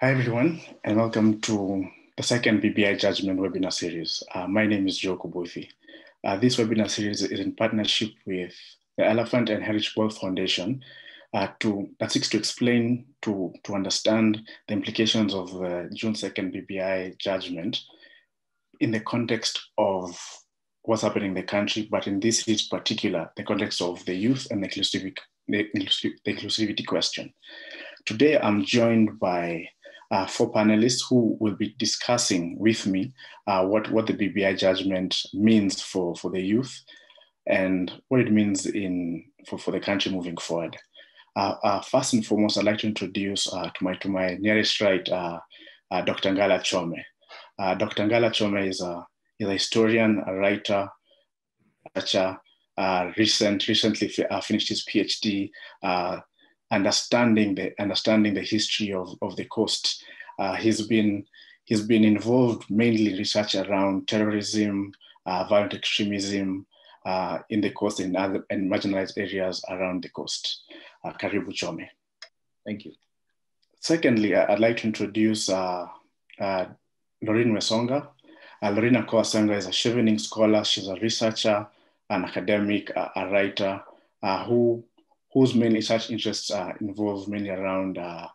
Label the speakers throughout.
Speaker 1: Hi, everyone, and welcome to the second BBI Judgment webinar series. Uh, my name is Joe Kubuthi. Uh, this webinar series is in partnership with the Elephant and Heinrich Böll Foundation uh, to, that seeks to explain, to, to understand the implications of the June 2nd BBI judgment in the context of what's happening in the country, but in this case particular, the context of the youth and the inclusivity, the inclusivity question. Today, I'm joined by uh, four panelists who will be discussing with me uh, what, what the BBI judgment means for, for the youth and what it means in, for, for the country moving forward. Uh, uh first and foremost, I'd like to introduce uh, to, my, to my nearest right, uh, Dr. Ngala Chome. Dr. Ngala Chome is a, is a historian, a writer, a recent, recently finished his PhD understanding the understanding the history of, of the coast. Uh, he's been he's been involved mainly in research around terrorism, uh, violent extremism uh, in the coast and other and marginalized areas around the coast. Uh, Karibu Chome.
Speaker 2: Thank you.
Speaker 1: Secondly, I'd like to introduce uh, uh, Lorraine Wesonga. Uh, Lorraine Wesonga is a chevening scholar. She's a researcher, an academic, a writer who whose main research interests are involved mainly around uh,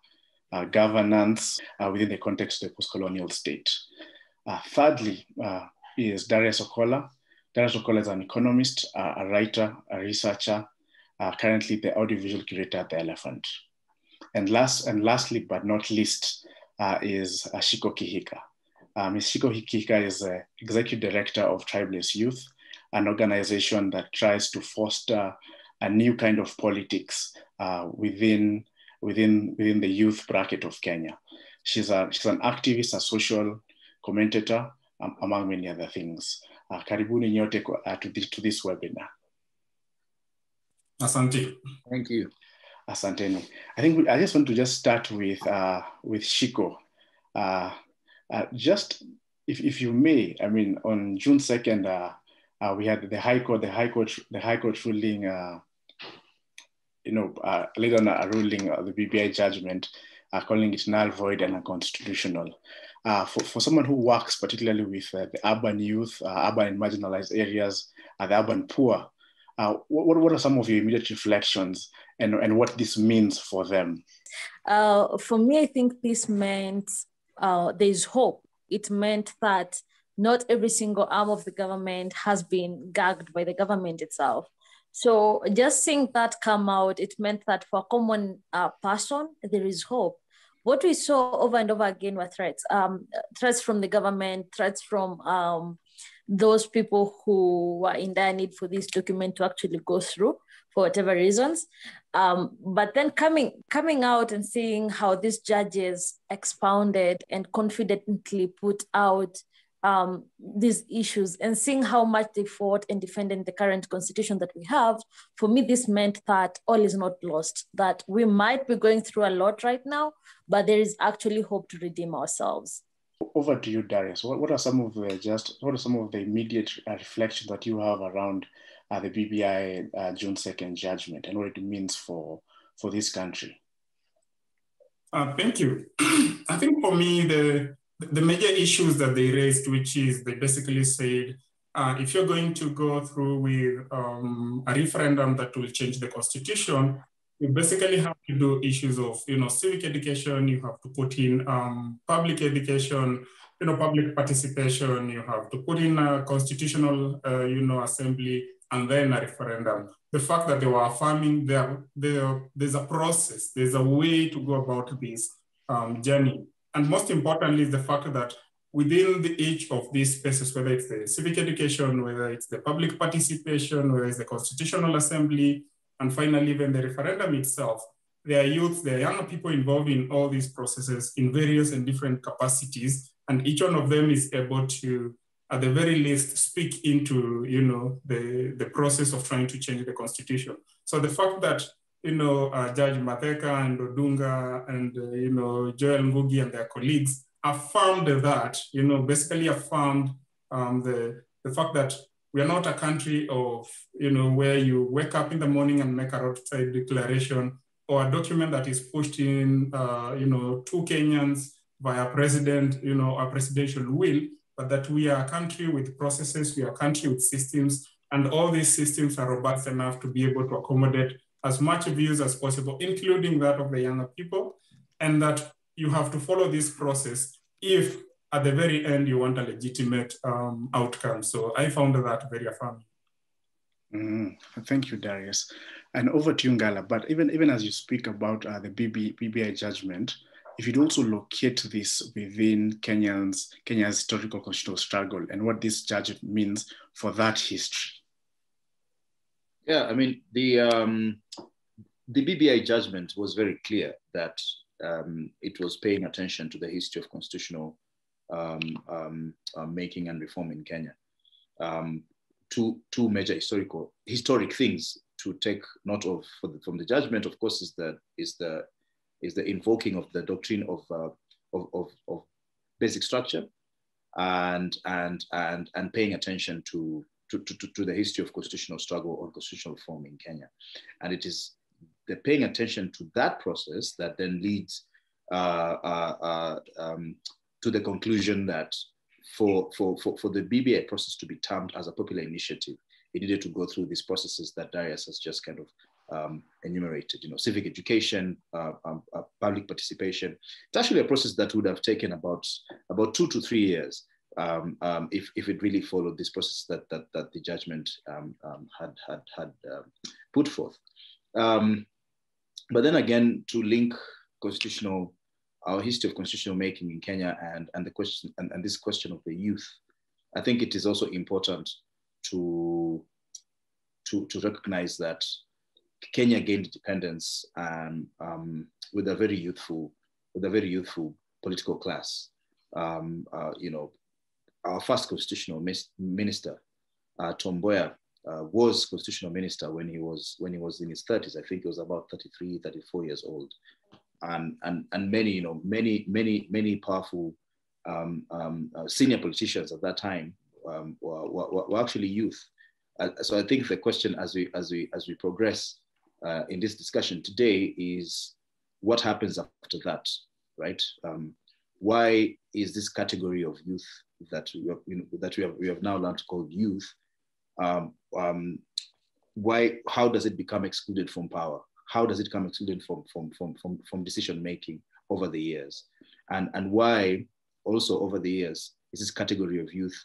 Speaker 1: uh, governance uh, within the context of the post-colonial state. Uh, thirdly, uh, is Darius Okola. Darius Okola is an economist, a writer, a researcher, currently the audiovisual curator at The Elephant. And last and lastly, but not least, is Shiko Kihika. Ms. Shiko Kihika is the executive director of Tribeless Youth, an organization that tries to foster a new kind of politics uh, within, within, within the youth bracket of Kenya. She's, a, she's an activist, a social commentator, um, among many other things. Uh, karibuni nyote uh, to, this, to this webinar.
Speaker 2: Asante. Thank you.
Speaker 1: Asante. I think we, I just want to just start with, uh, with Shiko. Uh, uh, just if, if you may, I mean, on June 2nd, uh, uh, we had the High Court, the High Court, the High Court ruling uh, you know, uh, later on a ruling, uh, the BBI judgment, uh, calling it null, void, and unconstitutional. Uh, for, for someone who works particularly with uh, the urban youth, uh, urban and marginalized areas, the urban poor, what, what are some of your immediate reflections and, and what this means for them?
Speaker 3: for me, I think this meant there's hope. It meant that not every single arm of the government has been gagged by the government itself. So just seeing that come out, it meant that for a common uh, person, there is hope. What we saw over and over again were threats, um, threats from the government, threats from um, those people who were in dire need for this document to actually go through for whatever reasons. Um, but then coming coming out and seeing how these judges expounded and confidently put out um, these issues and seeing how much they fought and defended the current constitution that we have, for me, this meant that all is not lost, that we might be going through a lot right now, but there is actually hope to redeem ourselves.
Speaker 1: Over to you, Darius. What, what are some of the just, what are some of the immediate uh, reflections that you have around uh, the BBI uh, June 2nd judgment and what it means for, for this country?
Speaker 4: Uh, thank you. I think for me, the the major issues that they raised, which is they basically said, uh, if you're going to go through with um, a referendum that will change the constitution, you basically have to do issues of, you know, civic education. You have to put in um, public education, you know, public participation. You have to put in a constitutional, uh, you know, assembly, and then a referendum. The fact that they were affirming there, there there's a process, there's a way to go about this um, journey and most importantly, is the fact that within the each of these spaces, whether it's the civic education, whether it's the public participation, whether it's the constitutional assembly, and finally even the referendum itself, there are youth, there are young people involved in all these processes in various and different capacities, and each one of them is able to, at the very least, speak into you know the, the process of trying to change the constitution. So the fact that you know, uh, Judge Matheka and Odunga and, uh, you know, Joel Ngugi and their colleagues affirmed that, you know, basically affirmed um, the, the fact that we are not a country of, you know, where you wake up in the morning and make a roadside declaration or a document that is pushed in, uh, you know, two Kenyans via president, you know, a presidential will, but that we are a country with processes, we are a country with systems, and all these systems are robust enough to be able to accommodate as much views as possible, including that of the younger people, and that you have to follow this process if at the very end you want a legitimate um, outcome. So I found that very affirming.
Speaker 1: Mm, thank you, Darius. And over to you, Ngala. But even, even as you speak about uh, the BB, BBI judgment, if you'd also locate this within Kenya's, Kenya's historical constitutional struggle and what this judgment means for that history.
Speaker 2: Yeah, I mean, the, um, the BBI judgment was very clear that um, it was paying attention to the history of constitutional um, um, uh, making and reform in Kenya. Um, two, two major historical historic things to take note of the, from the judgment, of course, is the is the is the invoking of the doctrine of uh, of, of, of, basic structure, and and and and paying attention to to, to, to the history of constitutional struggle or constitutional reform in Kenya, and it is the paying attention to that process that then leads uh, uh, uh um, to the conclusion that for, for, for, for the BBI process to be termed as a popular initiative, it needed to go through these processes that Darius has just kind of um, enumerated, you know, civic education, uh, um, uh, public participation. It's actually a process that would have taken about, about two to three years um, um if, if it really followed this process that, that, that the judgment um, um, had, had, had put forth. but then again, to link constitutional our history of constitutional making in Kenya and, and the question and, and this question of the youth, I think it is also important to, to, to recognize that Kenya gained independence um, um, with a very youthful, with a very youthful political class. Um, uh, you know, our first constitutional minister, uh, Tom Mboya, uh, was constitutional minister when he was when he was in his 30s. I think he was about 33, 34 years old and, and, and many, you know, many, many, many powerful um, um, uh, senior politicians at that time um, were, were, were, actually youth. Uh, so I think the question as we, as we, as we progress uh, in this discussion today is what happens after that, right? Um, why is this category of youth that we have, you know, that we have, we have now learned to call youth, um, um, why, how does it become excluded from power? how does it come excluded from, from, from, from, from decision making over the years? And, and why also over the years is this category of youth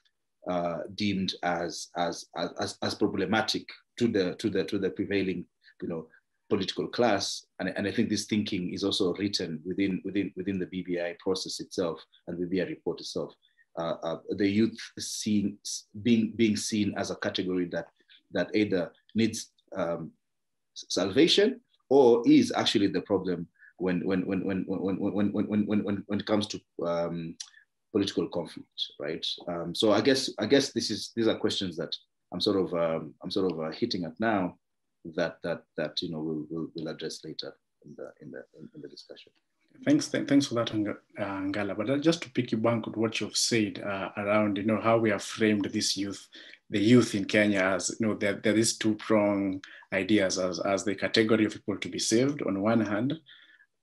Speaker 2: uh, deemed as, as, as, as problematic to the, to the, to the prevailing you know, political class. And, and I think this thinking is also written within, within, within the BBI process itself and the BBI report itself. Uh, uh, the youth being, being seen as a category that, that either needs um, salvation or is actually the problem when when when when when when when when when, when it comes to um, political conflict, right? Um, so I guess I guess this is these are questions that I'm sort of um, I'm sort of uh, hitting at now that that that you know we'll we'll, we'll address later in the in the in the discussion.
Speaker 1: Thanks, th thanks for that, uh, Ngala. But just to pick you back on what you've said uh, around, you know, how we have framed this youth the youth in Kenya as you know there, there is two prong ideas as, as the category of people to be saved on one hand,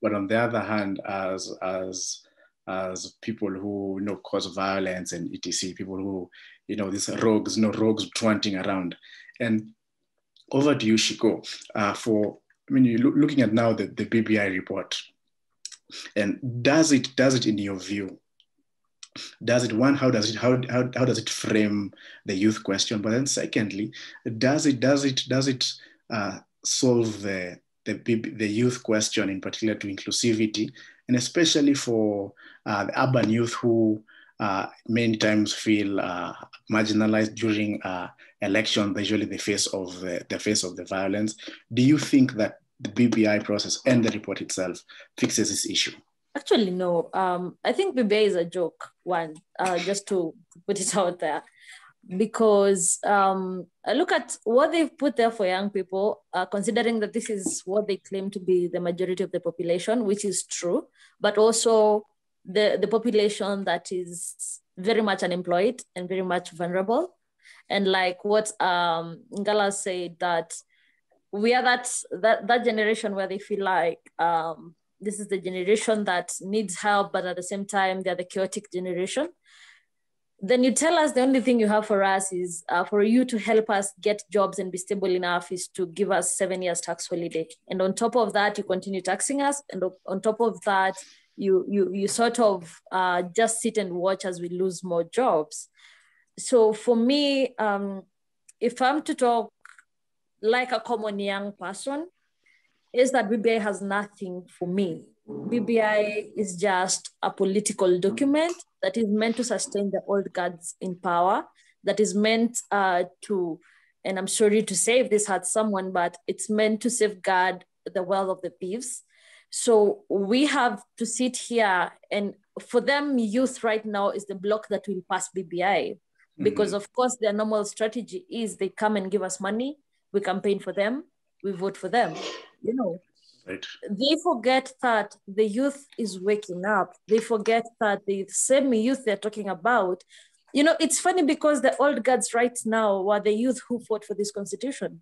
Speaker 1: but on the other hand as as as people who you know cause violence and etc. People who you know these rogues, you know rogues twanting around. And over to you, Shiko, uh, for I mean you're looking at now the, the BBI report. And does it does it in your view? Does it one how does it how, how, how does it frame the youth question? But then secondly does it does it does it uh, solve the, the the youth question in particular to inclusivity? And especially for uh, the urban youth who uh, many times feel uh, marginalized during uh, elections usually the face of the, the face of the violence. Do you think that the bbi process and the report itself fixes this issue
Speaker 3: Actually, no. Um, I think BBI is a joke, one, uh, just to put it out there. Because um, I look at what they've put there for young people, uh, considering that this is what they claim to be the majority of the population, which is true, but also the, the population that is very much unemployed and very much vulnerable. And like what um, Ngala said, that we are that that that generation where they feel like um, this is the generation that needs help, but at the same time they're the chaotic generation. Then you tell us the only thing you have for us is uh, for you to help us get jobs and be stable enough is to give us seven years tax holiday. And on top of that, you continue taxing us. And on top of that, you you you sort of uh, just sit and watch as we lose more jobs. So for me, um, if I'm to talk like a common young person, is that BBI has nothing for me. BBI is just a political document that is meant to sustain the old guards in power, that is meant uh, to, and I'm sorry to say if this hurts someone, but it's meant to safeguard the wealth of the thieves. So we have to sit here and for them, youth right now is the block that will pass BBI. Because mm-hmm. of course their normal strategy is they come and give us money, we campaign for them, we vote for them. You know, right. they forget that the youth is waking up. They forget that the same youth they're talking about. You know, it's funny because the old guards right now were the youth who fought for this constitution.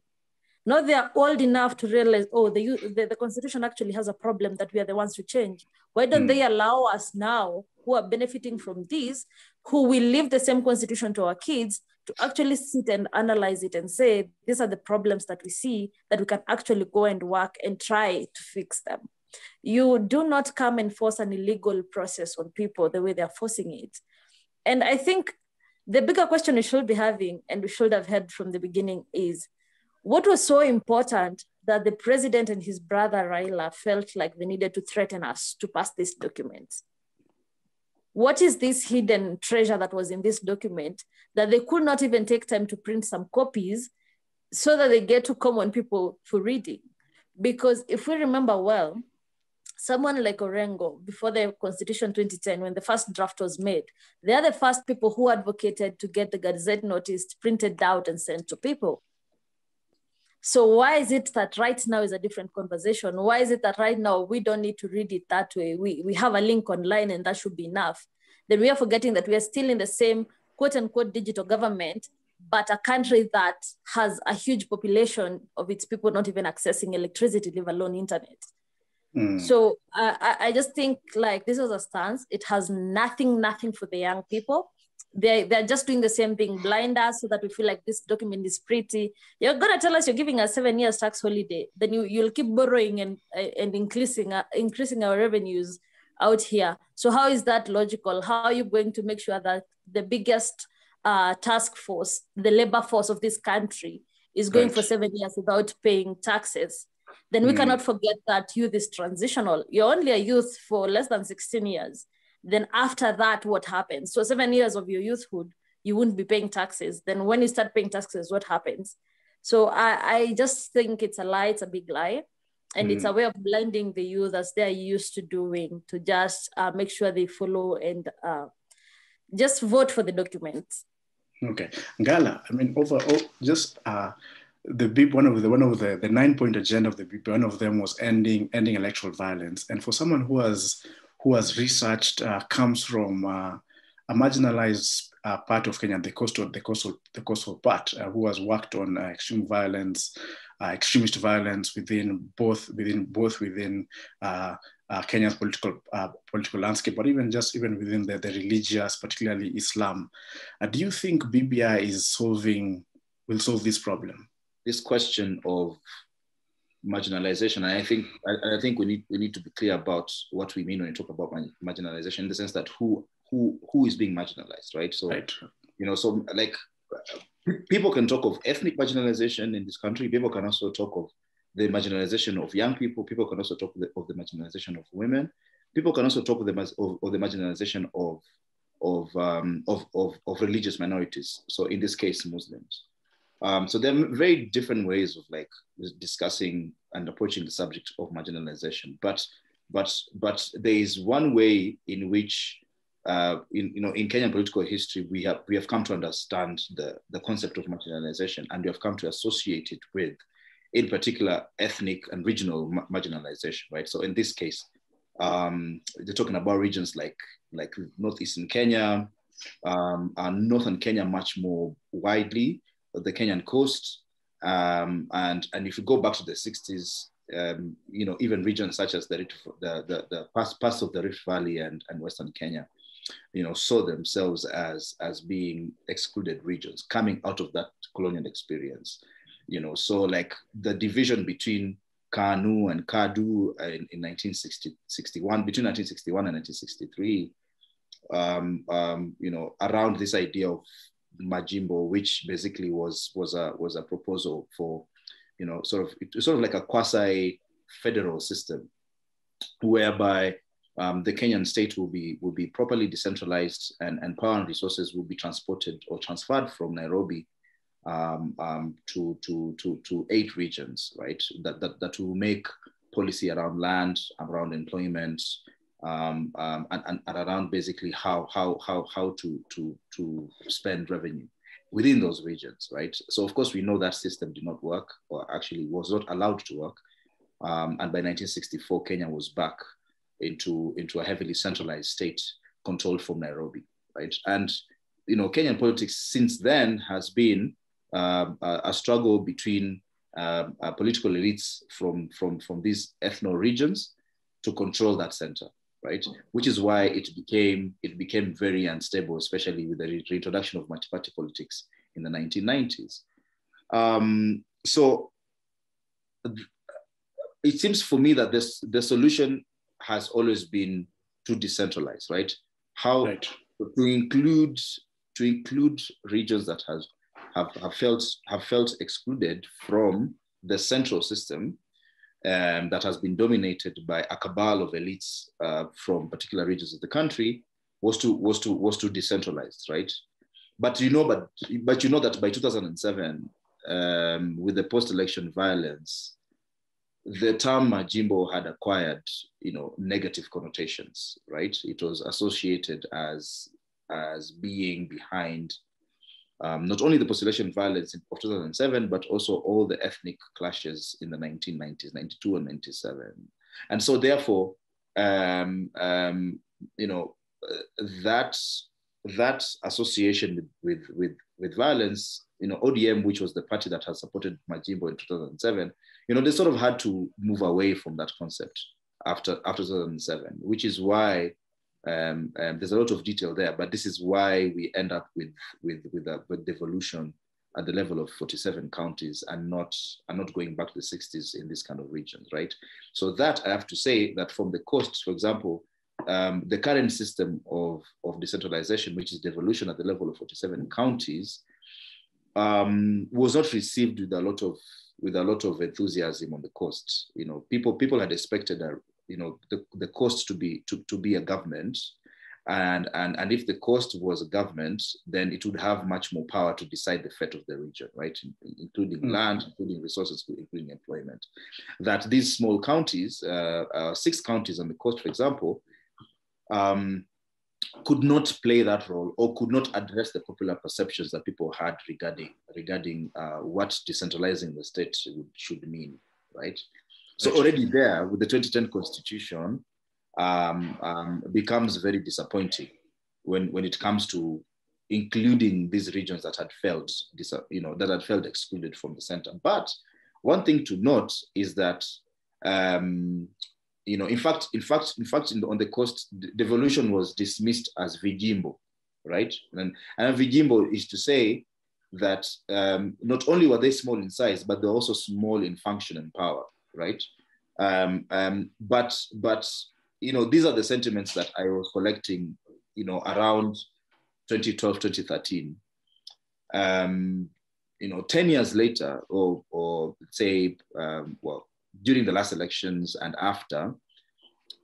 Speaker 3: Now they are old enough to realize, oh, the, the, the constitution actually has a problem that we are the ones to change. Why don't mm. they allow us now, who are benefiting from this, who will leave the same constitution to our kids, to actually sit and analyze it and say, these are the problems that we see that we can actually go and work and try to fix them. You do not come and force an illegal process on people the way they're forcing it. And I think the bigger question we should be having, and we should have had from the beginning, is what was so important that the president and his brother Raila felt like they needed to threaten us to pass this document? What is this hidden treasure that was in this document that they could not even take time to print some copies so that they get to common people for reading? Because if we remember well, someone like Orengo, before the Constitution 2010, when the first draft was made, they are the first people who advocated to get the Gazette notice printed out and sent to people. So why is it that right now is a different conversation? Why is it that right now we don't need to read it that way? We, we have a link online and that should be enough. Then we are forgetting that we are still in the same quote unquote digital government, but a country that has a huge population of its people not even accessing electricity, leave alone internet. Mm. So uh, I, I just think like this was a stance. It has nothing, nothing for the young people they they're just doing the same thing blind us so that we feel like this document is pretty. You're gonna tell us you're giving us seven years tax holiday then you you'll keep borrowing and and increasing uh, increasing our revenues out here. So how is that logical? How are you going to make sure that the biggest uh, task force the labor force of this country is going right. for seven years without paying taxes? Then we mm. cannot forget that youth is transitional. You're only a youth for less than 16 years then after that, what happens? So seven years of your youthhood, you wouldn't be paying taxes. Then when you start paying taxes, what happens? So I, I just think it's a lie, it's a big lie. And mm. it's a mm. way of blinding the youth as they're used to doing to just uh, make sure they follow and uh, just vote for the documents.
Speaker 1: Okay, Ngala. I mean, overall, just uh, the big one of the one of the the nine point agenda of the one of them was ending ending electoral violence. And for someone who has who has researched uh, comes from uh, a marginalized uh, part of Kenya, the coastal, the coastal, the coastal part, uh, who has worked on uh, extreme violence, uh, extremist violence within both within both within Kenya's political political landscape, but even just even within the, the religious, particularly Islam. do you think BBI is solving will solve this problem?
Speaker 2: This question of marginalization. And I think I, I, think we need we need to be clear about what we mean when we talk about marginalization in the sense that who who who is being marginalized, right? So right. you know, so like people can talk of ethnic marginalization in this country. People can also talk of the marginalization of young people. People can also talk of the, of the marginalization of women. People can also talk of the, of, of the marginalization of of, um, of, of, of religious minorities. So in this case, Muslims. Um, so there are very different ways of like discussing and approaching the subject of marginalization. But but but there is one way in which uh, in you know in Kenyan political history we have we have come to understand the the concept of marginalization and we have come to associate it with in particular ethnic and regional ma- marginalization right so in this case um, they're talking about regions like like northeastern Kenya um, and northern Kenya much more widely the Kenyan coast, Um, and, and if you go back to the 60s, um, you know, even regions such as the, the, the, the parts, of the Rift Valley and, and Western Kenya, you know, saw themselves as, as being excluded regions coming out of that colonial experience. You know, so like the division between KANU and KADU in, in 1961, between 1961 and 1963, um, um, you know, around this idea of Majimbo, which basically was was a was a proposal for, you know, sort of it sort of like a quasi federal system, whereby um, the Kenyan state will be will be properly decentralized and, and power and resources will be transported or transferred from Nairobi um, um, to, to, to, to eight regions, right? That, that, that will make policy around land, around employment, um, um, and, and, and, around basically how, how, how, how to, to, to spend revenue within those regions, right? So of course we know that system did not work or actually was not allowed to work. Um, and by 1964, Kenya was back into, into a heavily centralized state controlled from Nairobi, right? And, you know, Kenyan politics since then has been um, a struggle between um, uh, political elites from, from, from these ethno regions to control that center, right? Which is why it became, it became very unstable, especially with the reintroduction of multi-party politics in the 1990s. Um, so it seems for me that this, the solution has always been to decentralize, right? How right. to include to include regions that has have, have, felt, have felt excluded from the central system um, that has been dominated by a cabal of elites uh, from particular regions of the country was to, was to, was to decentralize, right? But you know, but, but you know that by 2007, um, with the post-election violence, the term Majimbo had acquired, you know, negative connotations, right? It was associated as, as being behind um, not only the population violence of 2007, but also all the ethnic clashes in the 1990s, 92 and 97. And so therefore, um, um, you know, uh, that, that association with, with, with, with violence, you know, ODM, which was the party that has supported Majimbo in 2007, you know, they sort of had to move away from that concept after, after 2007, which is why um, um, there's a lot of detail there, but this is why we end up with with with, a, with devolution at the level of 47 counties and not and not going back to the 60s in this kind of regions, right? So that I have to say that from the coasts, for example, um, the current system of, of decentralization, which is devolution at the level of 47 counties, um, was not received with a lot of with a lot of enthusiasm on the coast. You know, people people had expected a, you know the, the cost to be to, to be a government. And, and and if the cost was a government then it would have much more power to decide the fate of the region right? Including mm. land including resources including employment. That these small counties uh, uh, six counties on the coast for example um, could not play that role or could not address the popular perceptions that people had regarding regarding uh, what decentralizing the state would, should mean right so already there with the 2010 constitution um, um, becomes very disappointing when, when it comes to including these regions that had felt, you know, that had felt excluded from the center. But one thing to note is that, um, you know, in fact, in fact, in fact, in the, on the coast, devolution was dismissed as Vijimbo, right? And, and Vijimbo is to say that um, not only were they small in size, but they're also small in function and power right? Um, um, but but you know these are the sentiments that I was collecting, you know, around 2012, 2013. Um, you know, 10 years later, or or say, um, well, during the last elections and after,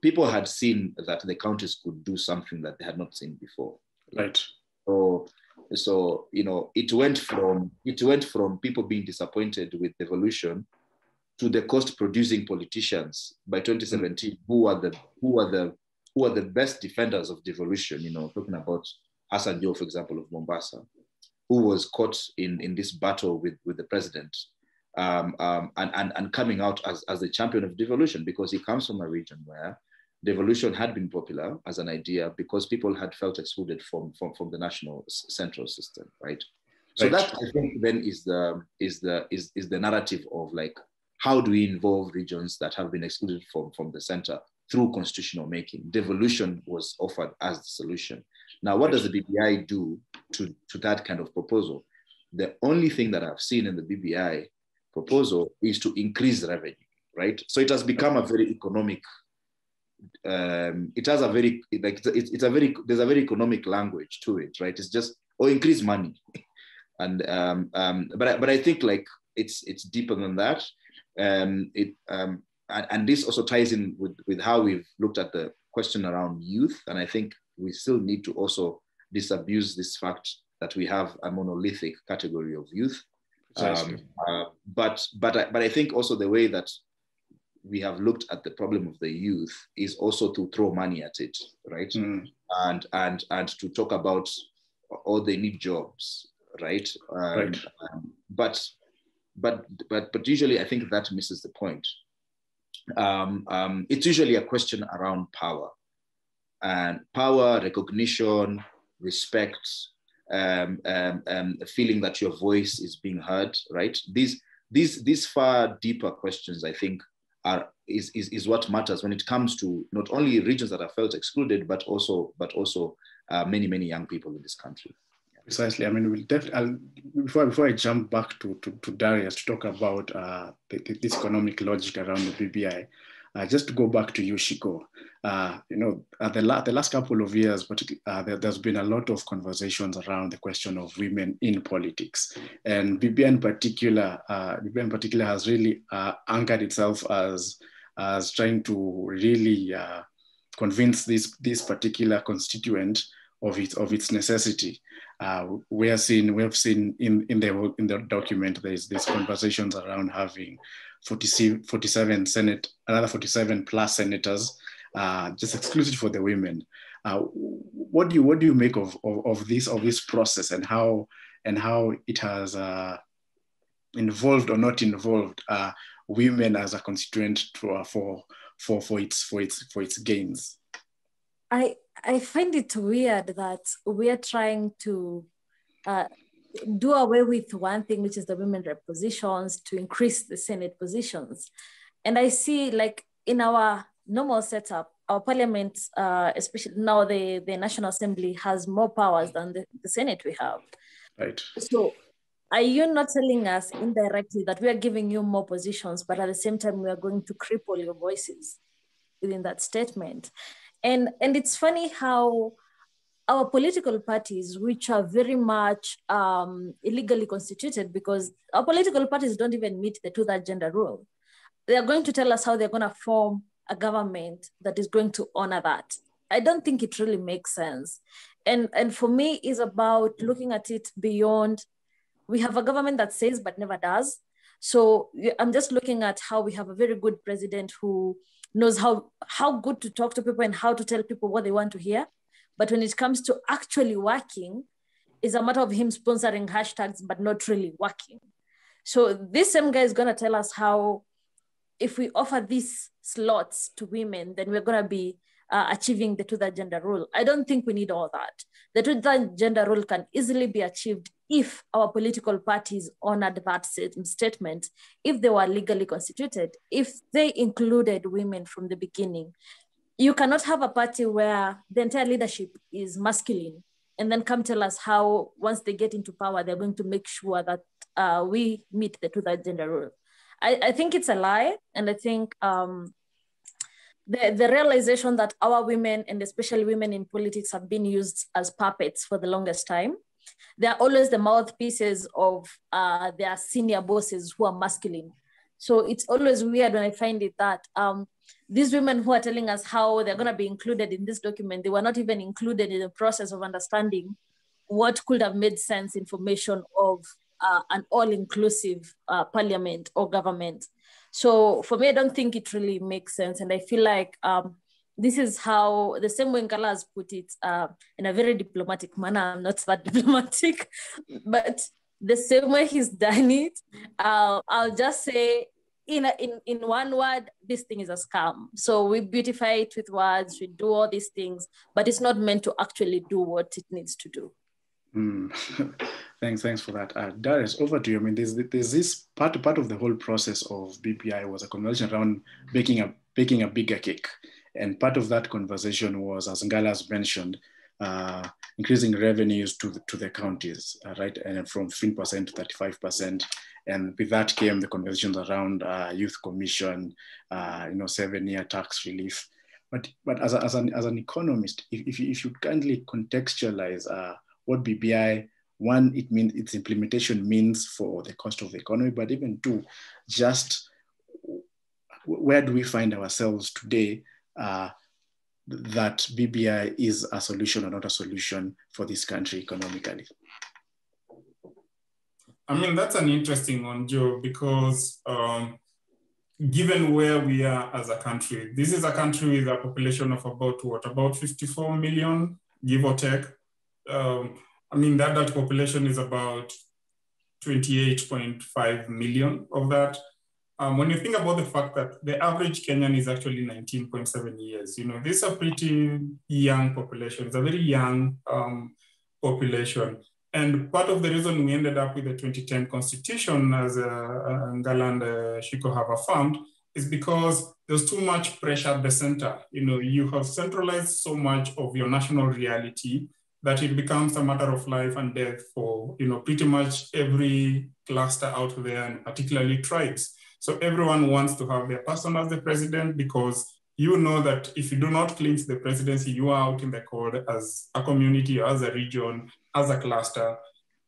Speaker 2: people had seen that the counties could do something that they had not seen before.
Speaker 1: Right.
Speaker 2: So so you know it went from it went from people being disappointed with devolution to the cost producing politicians by 2017 who are the who are the who are the best defenders of devolution you know talking about Hassan Joho for example of Mombasa who was caught in in this battle with with the president um, um, and, and and coming out as as the champion of devolution because he comes from a region where devolution had been popular as an idea because people had felt excluded from from, from the national central system right So right. that I think then is the is the is is the narrative of like how do we involve regions that have been excluded from, from the center through constitutional making? Devolution was offered as the solution. Now, what does the BBI do to, to that kind of proposal? The only thing that I've seen in the BBI proposal is to increase revenue, right? So it has become a very economic, um, it has a very, like, it's, it's a very, there's a very economic language to it, right? It's just, or increase money. and, um, um, but, I, but I think like it's, it's deeper than that. Um, it, um, and, and this also ties in with, with how we've looked at the question around youth. And I think we still need to also disabuse this fact that we have a monolithic category of youth. Um, uh, but but I, but I think also the way that we have looked at the problem of the youth is also to throw money at it, right? Mm. And and and to talk about oh, they need jobs, right? Um, right. Um, but but but but usually I think that misses the point. Um, um, it's usually a question around power and power, recognition, respect, um, um, um, feeling that your voice is being heard, right? These, these, these far deeper questions, I think, are is, is, is what matters when it comes to not only regions that are felt excluded, but also, but also uh, many, many young people in this country.
Speaker 1: Precisely. I mean, we'll definitely, before, before I jump back to, to, to Darius to talk about uh, the, this economic logic around the BBI, uh, just to go back to Yoshiko, uh, you know, the, la the last couple of years, but uh, there, has been a lot of conversations around the question of women in politics. And BBI in particular, uh, BBI in particular has really uh, anchored itself as, as trying to really convince this, this particular constituent of its, of its necessity. Uh, we have seen we have seen in, in the in the document there's these conversations around having 47, 47 Senate, another 47 plus senators, uh, just exclusive for the women. Uh, what do you what do you make of, of, of, this of this process and how and how it has uh, involved or not involved uh, women as a constituent for, for for for its for its for its gains?
Speaker 3: I I find it weird that we are trying to uh, do away with one thing, which is the women rep positions to increase the Senate positions. And I see like in our normal setup, our parliament, uh, especially now the, the National Assembly has more powers than the, the Senate we have.
Speaker 1: Right.
Speaker 3: So are you not telling us indirectly that we are giving you more positions, but at the same time, we are going to cripple your voices within that statement? And, and it's funny how our political parties, which are very much um, illegally constituted because our political parties don't even meet the two-third gender rule. They are going to tell us how they're going to form a government that is going to honor that. I don't think it really makes sense. And, and for me, is about looking at it beyond, we have a government that says but never does. So I'm just looking at how we have a very good president who knows how, how good to talk to people and how to tell people what they want to hear but when it comes to actually working, it's a matter of him sponsoring hashtags, but not really working. So this same guy is gonna tell us how if we offer these slots to women, then we're gonna be uh, achieving the two-third gender rule. I don't think we need all that. The two-third gender rule can easily be achieved if our political parties honored that statement, if they were legally constituted, if they included women from the beginning, you cannot have a party where the entire leadership is masculine and then come tell us how once they get into power they're going to make sure that uh, we meet the two-third gender rule. I, I, think it's a lie and i think um, the, the realization that our women and especially women in politics have been used as puppets for the longest time they're always the mouthpieces of uh, their senior bosses who are masculine so it's always weird when i find it that um, these women who are telling us how they're going to be included in this document, they were not even included in the process of understanding what could have made sense information of uh, an all-inclusive uh, parliament or government. So for me, I don't think it really makes sense. And I feel like um, this is how, the same way Ngala has put it uh, in a very diplomatic manner, I'm not that diplomatic, but the same way he's done it, uh, I'll just say in, a, in, in one word, this thing is a scam. So we beautify it with words, we do all these things, but it's not meant to actually do what it needs to do.
Speaker 1: Mm. Thanks, thanks for that. Uh, Darius, over to you. I mean, there's, there's this part, part of the whole process of BBI was a conversation around baking a, baking a bigger cake. And part of that conversation was, as Ngala's mentioned, uh, increasing revenues to the, to the counties, uh, right? And from 15% to 35%. And with that came the conversations around uh, youth commission, uh, you know, seven-year tax relief. But, but as, a, as, an, as an economist, if, if, you, if you kindly contextualize uh, what BBI one, it means its implementation means for the cost of the economy, but even two, just where do we find ourselves today uh, that BBI is a solution or not a solution for this country economically?
Speaker 4: I mean, that's an interesting one, Joe, because um, given where we are as a country, this is a country with a population of about what, about 54 million, give or take. Um, I mean, that adult population is about 28.5 million of that. Um, when you think about the fact that the average Kenyan is actually 19.7 years, you know, this is a pretty young populations, a very young um, population. And part of the reason we ended up with the 2010 constitution, as uh, uh Ngala and uh, Shiko have affirmed, is because there's too much pressure at the center. You know, you have centralized so much of your national reality that it becomes a matter of life and death for you know pretty much every cluster out there and particularly tribes so everyone wants to have their person as the president because you know that if you do not clinch the presidency you are out in the cold as a community as a region as a cluster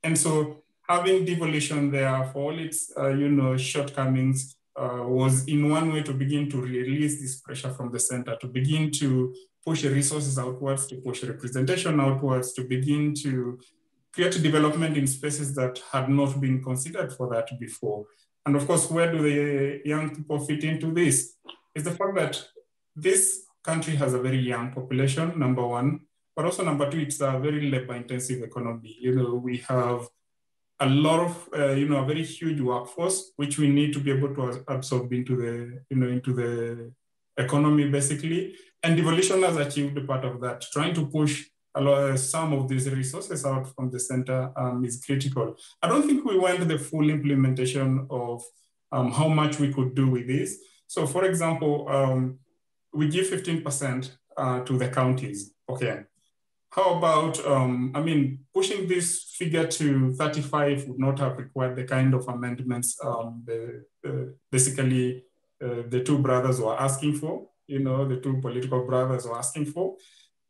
Speaker 4: and so having devolution there for all its uh, you know shortcomings uh, was in one way to begin to release this pressure from the center to begin to push resources outwards, to push representation outwards, to begin to create development in spaces that had not been considered for that before. And of course, where do the young people fit into this? Is the fact that this country has a very young population, number one, but also number two, it's a very labor intensive economy. You know, we have a lot of, uh, you know, a very huge workforce, which we need to be able to absorb into the, you know, into the economy basically. And devolution has achieved a part of that. Trying to push lot, some of these resources out from the center um, is critical. I don't think we went the full implementation of um, how much we could do with this. So for example, um, we give 15% uh, to the counties. Okay. How about, um, I mean, pushing this figure to 35 would not have required the kind of amendments um, the, uh, basically uh, the two brothers were asking for you know, the two political brothers were asking for.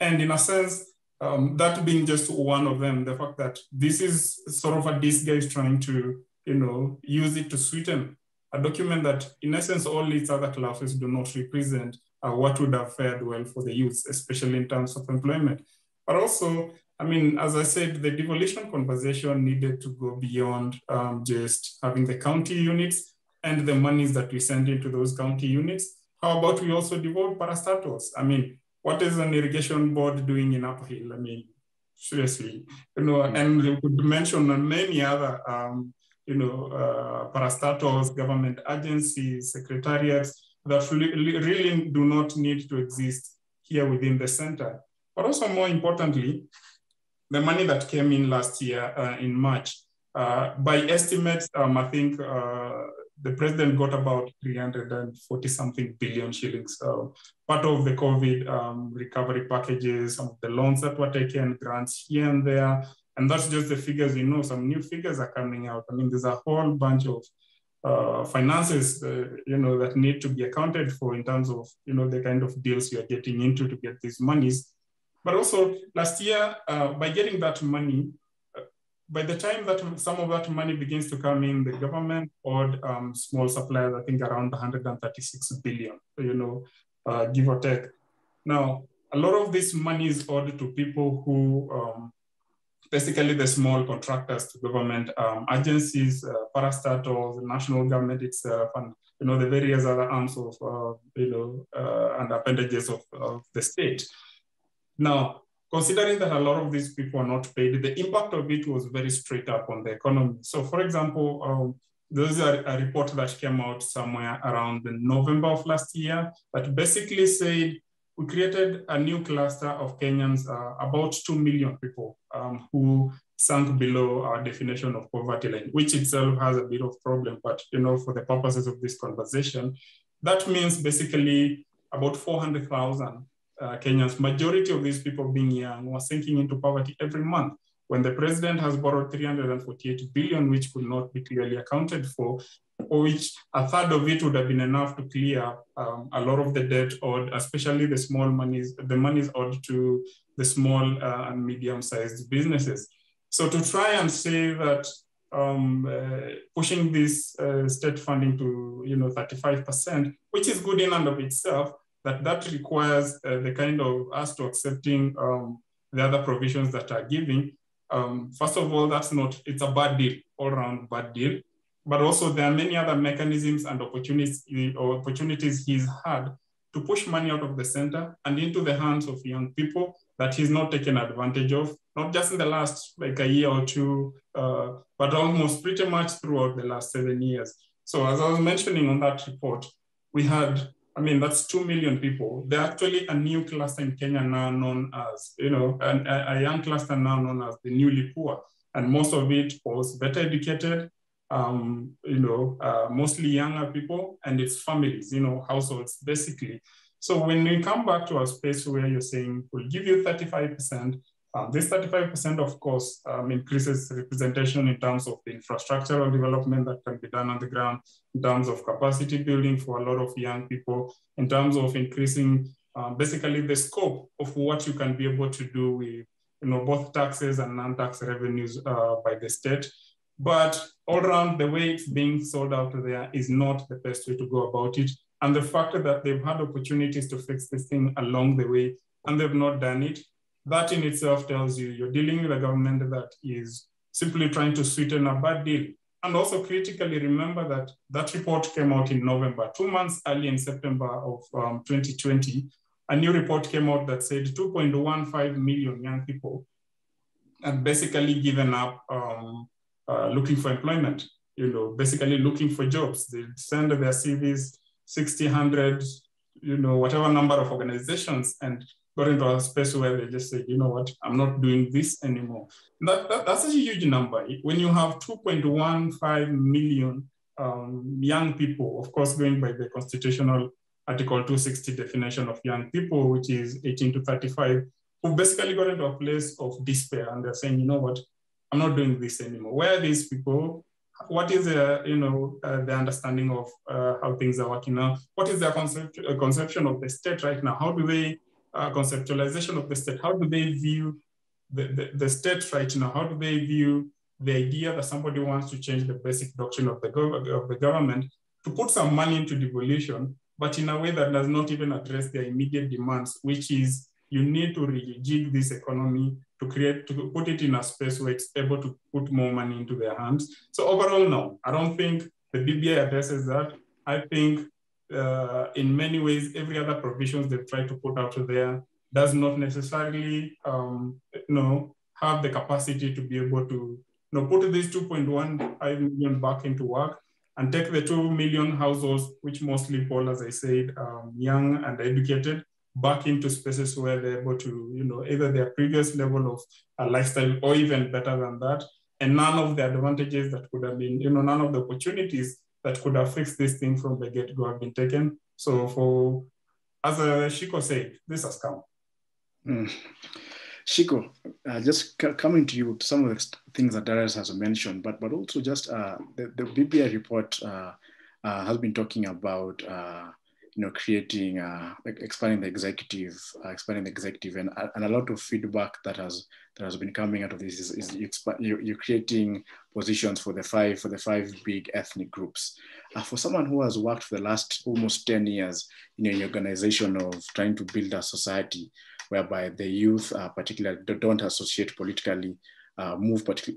Speaker 4: And in a sense, um, that being just one of them, the fact that this is sort of a disguise trying to, you know, use it to sweeten a document that, in essence, all its other classes do not represent uh, what would have fared well for the youth, especially in terms of employment. But also, I mean, as I said, the devolution conversation needed to go beyond um, just having the county units and the monies that we send into those county units how about we also devote parastatals? I mean, what is an irrigation board doing in Uphill? I mean, seriously, you know, and we could mention many other, um, you know, uh, parastatals, government agencies, secretariats that really do not need to exist here within the center. But also more importantly, the money that came in last year uh, in March, uh, by estimates, um, I think uh, the president got about 340 something billion shillings. So part of the COVID um, recovery packages, some of the loans that were taken, grants here and there. And that's just the figures, you know, some new figures are coming out. I mean, there's a whole bunch of uh, finances, uh, you know, that need to be accounted for in terms of, you know, the kind of deals you're getting into to get these monies. But also last year, uh, by getting that money, by the time that some of that money begins to come in, the government owed um, small suppliers, I think around 136 billion, you know, uh, give or take. Now, a lot of this money is owed to people who, um, basically the small contractors to government um, agencies, uh, parastatals, the national government itself, and you know the various other arms of uh, you know uh, and appendages of, of the state. Now, considering that a lot of these people are not paid, the impact of it was very straight up on the economy. So for example, um, there's a, a, report that came out somewhere around November of last year that basically said we created a new cluster of Kenyans, uh, about 2 million people um, who sunk below our definition of poverty line, which itself has a bit of problem. But you know, for the purposes of this conversation, that means basically about 400,000 uh, Kenyans, majority of these people being young, were sinking into poverty every month. When the president has borrowed 348 billion, which could not be clearly accounted for, or which a third of it would have been enough to clear um, a lot of the debt owed, especially the small monies, the monies owed to the small uh, and medium-sized businesses. So to try and say that um, uh, pushing this uh, state funding to you know 35%, which is good in and of itself, that that requires uh, the kind of us to accepting um, the other provisions that are giving. Um, first of all, that's not, it's a bad deal, all around bad deal. But also there are many other mechanisms and opportunities, or opportunities he's had to push money out of the center and into the hands of young people that he's not taken advantage of, not just in the last like a year or two, uh, but almost pretty much throughout the last seven years. So as I was mentioning on that report, we had, I mean, that's 2 million people. They're actually a new cluster in Kenya now known as, you know, an, a, young cluster now known as the newly poor. And most of it was better educated, um, you know, uh, mostly younger people and its families, you know, households basically. So when we come back to a space where you're saying we'll give you 35%, um, this 35% of course um, increases representation in terms of the infrastructural development that can be done on the ground, in terms of capacity building for a lot of young people, in terms of increasing um, basically the scope of what you can be able to do with you know, both taxes and non-tax revenues uh, by the state. But all around, the way it's being sold out there is not the best way to go about it. And the fact that they've had opportunities to fix this thing along the way and they've not done it, that in itself tells you you're dealing with a government that is simply trying to sweeten a bad deal. And also critically remember that that report came out in November, two months early in September of um, 2020. A new report came out that said 2.15 million young people had basically given up um, uh, looking for employment, you know, basically looking for jobs. They send their CVs, 60, 100, you know, whatever number of organizations and got into a space where they just said, you know what, I'm not doing this anymore. That, that that's a huge number. When you have 2.15 million um, young people, of course, going by the constitutional Article 260 definition of young people, which is 18 to 35, who basically got into a place of despair and they're saying, you know what, I'm not doing this anymore. Where are these people? What is their, you know, uh, the understanding of uh, how things are working now? What is their concept, uh, conception of the state right now? How do they, uh, conceptualization of the state, how do they view the, the, the, state right now? How do they view the idea that somebody wants to change the basic doctrine of the, of the government to put some money into devolution, but in a way that does not even address their immediate demands, which is you need to rejig this economy to create, to put it in a space where it's able to put more money into their hands. So overall, no, I don't think the BBI addresses that. I think uh, in many ways, every other provisions they try to put out there does not necessarily, um, you know, have the capacity to be able to, you know, put these 2.15 million back into work and take the 2 million households, which mostly fall, as I said, um, young and educated, back into spaces where they're able to, you know, either their previous level of a lifestyle or even better than that. And none of the advantages that could have been, you know, none of the opportunities that could have fixed this thing from the get-go have been taken. So for, as uh, Shiko said, this has come.
Speaker 1: Mm. Shiko, uh, just coming to you, some of the things that Darius has mentioned, but but also just uh, the, the BBI report uh, uh, has been talking about uh, you know, creating, uh, expanding the executive, uh, expanding the executive, and, uh, and a lot of feedback that has that has been coming out of this is, is you you're, creating positions for the five for the five big ethnic groups. Uh, for someone who has worked for the last almost ten years in an organization of trying to build a society whereby the youth, uh, particularly, don't associate politically, uh, move politi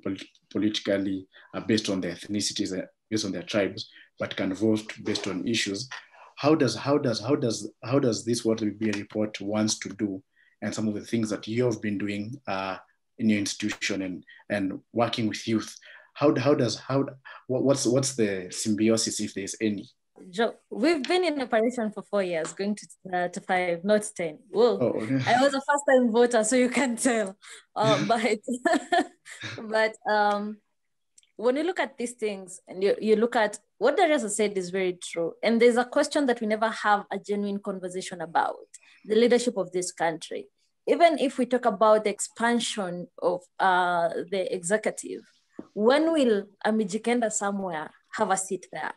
Speaker 1: politically uh, based on their ethnicities, based on their tribes, but can vote based on issues how does how does how does how does this what will be a report wants to do and some of the things that you have been doing uh, in your institution and and working with youth how, how does how what's what's the symbiosis if there's any
Speaker 3: Joe, we've been in operation for four years, going to, uh, to five, not 10. Whoa. Oh, okay. I was a first time voter, so you can tell. Uh, but but um, when you look at these things and you, you look at what Darius said is very true. And there's a question that we never have a genuine conversation about the leadership of this country. Even if we talk about the expansion of uh, the executive, when will a Mijikenda somewhere have a seat there?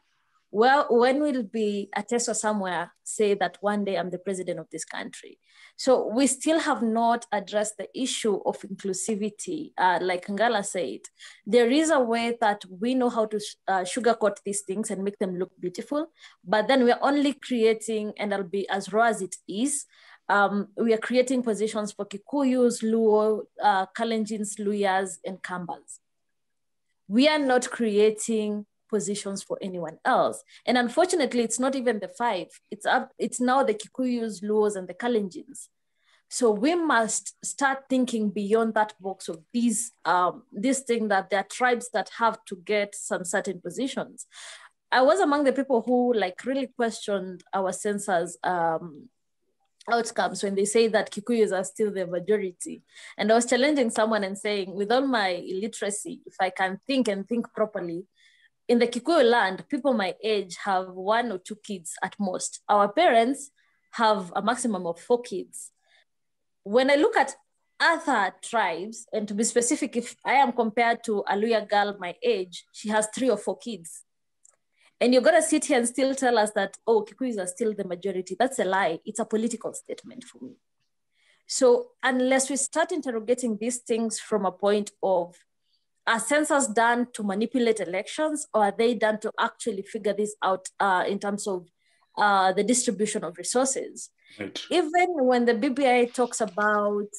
Speaker 3: Well, when will be a Tesla somewhere say that one day I'm the president of this country? So we still have not addressed the issue of inclusivity. Uh, like Ngala said, there is a way that we know how to uh, sugarcoat these things and make them look beautiful, but then we're only creating, and I'll be as raw as it is, um, we are creating positions for Kikuyus, Luo, uh, Kalenjins, Luhyas, and Kambas. We are not creating positions for anyone else. And unfortunately, it's not even the five. It's up. It's now the Kikuyus, Luos, and the Kalenjins. So we must start thinking beyond that box of these um, this thing that there are tribes that have to get some certain positions. I was among the people who like really questioned our census um, outcomes when they say that Kikuyus are still the majority. And I was challenging someone and saying, with all my illiteracy, if I can think and think properly, in the Kikuyu land, people my age have one or two kids at most. Our parents have a maximum of four kids. When I look at other tribes, and to be specific, if I am compared to a Luhya girl my age, she has three or four kids. And you're gonna sit here and still tell us that, oh, Kikuyus are still the majority. That's a lie. It's a political statement for me. So unless we start interrogating these things from a point of are census done to manipulate elections or are they done to actually figure this out uh, in terms of uh, the distribution of resources? Right. Even when the BBI talks about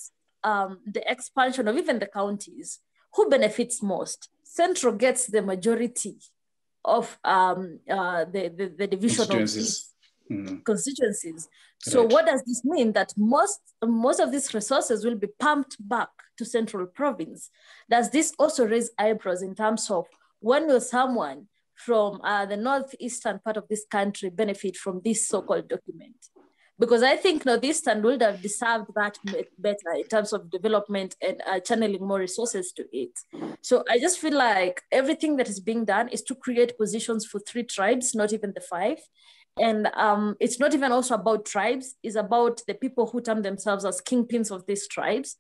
Speaker 3: um, the expansion of even the counties, who benefits most? Central gets the majority of um, uh, the, the, the division of mm. constituencies. So right. what does this mean? That most, most of these resources will be pumped back to central province. Does this also raise eyebrows in terms of when will someone from uh, the northeastern part of this country benefit from this so-called document? Because I think Northeastern would have deserved that better in terms of development and uh, channeling more resources to it. So I just feel like everything that is being done is to create positions for three tribes, not even the five. And um, it's not even also about tribes, it's about the people who term themselves as kingpins of these tribes.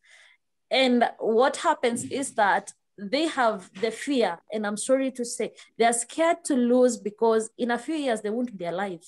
Speaker 3: And what happens is that they have the fear, and I'm sorry to say, they're scared to lose because in a few years they won't be alive.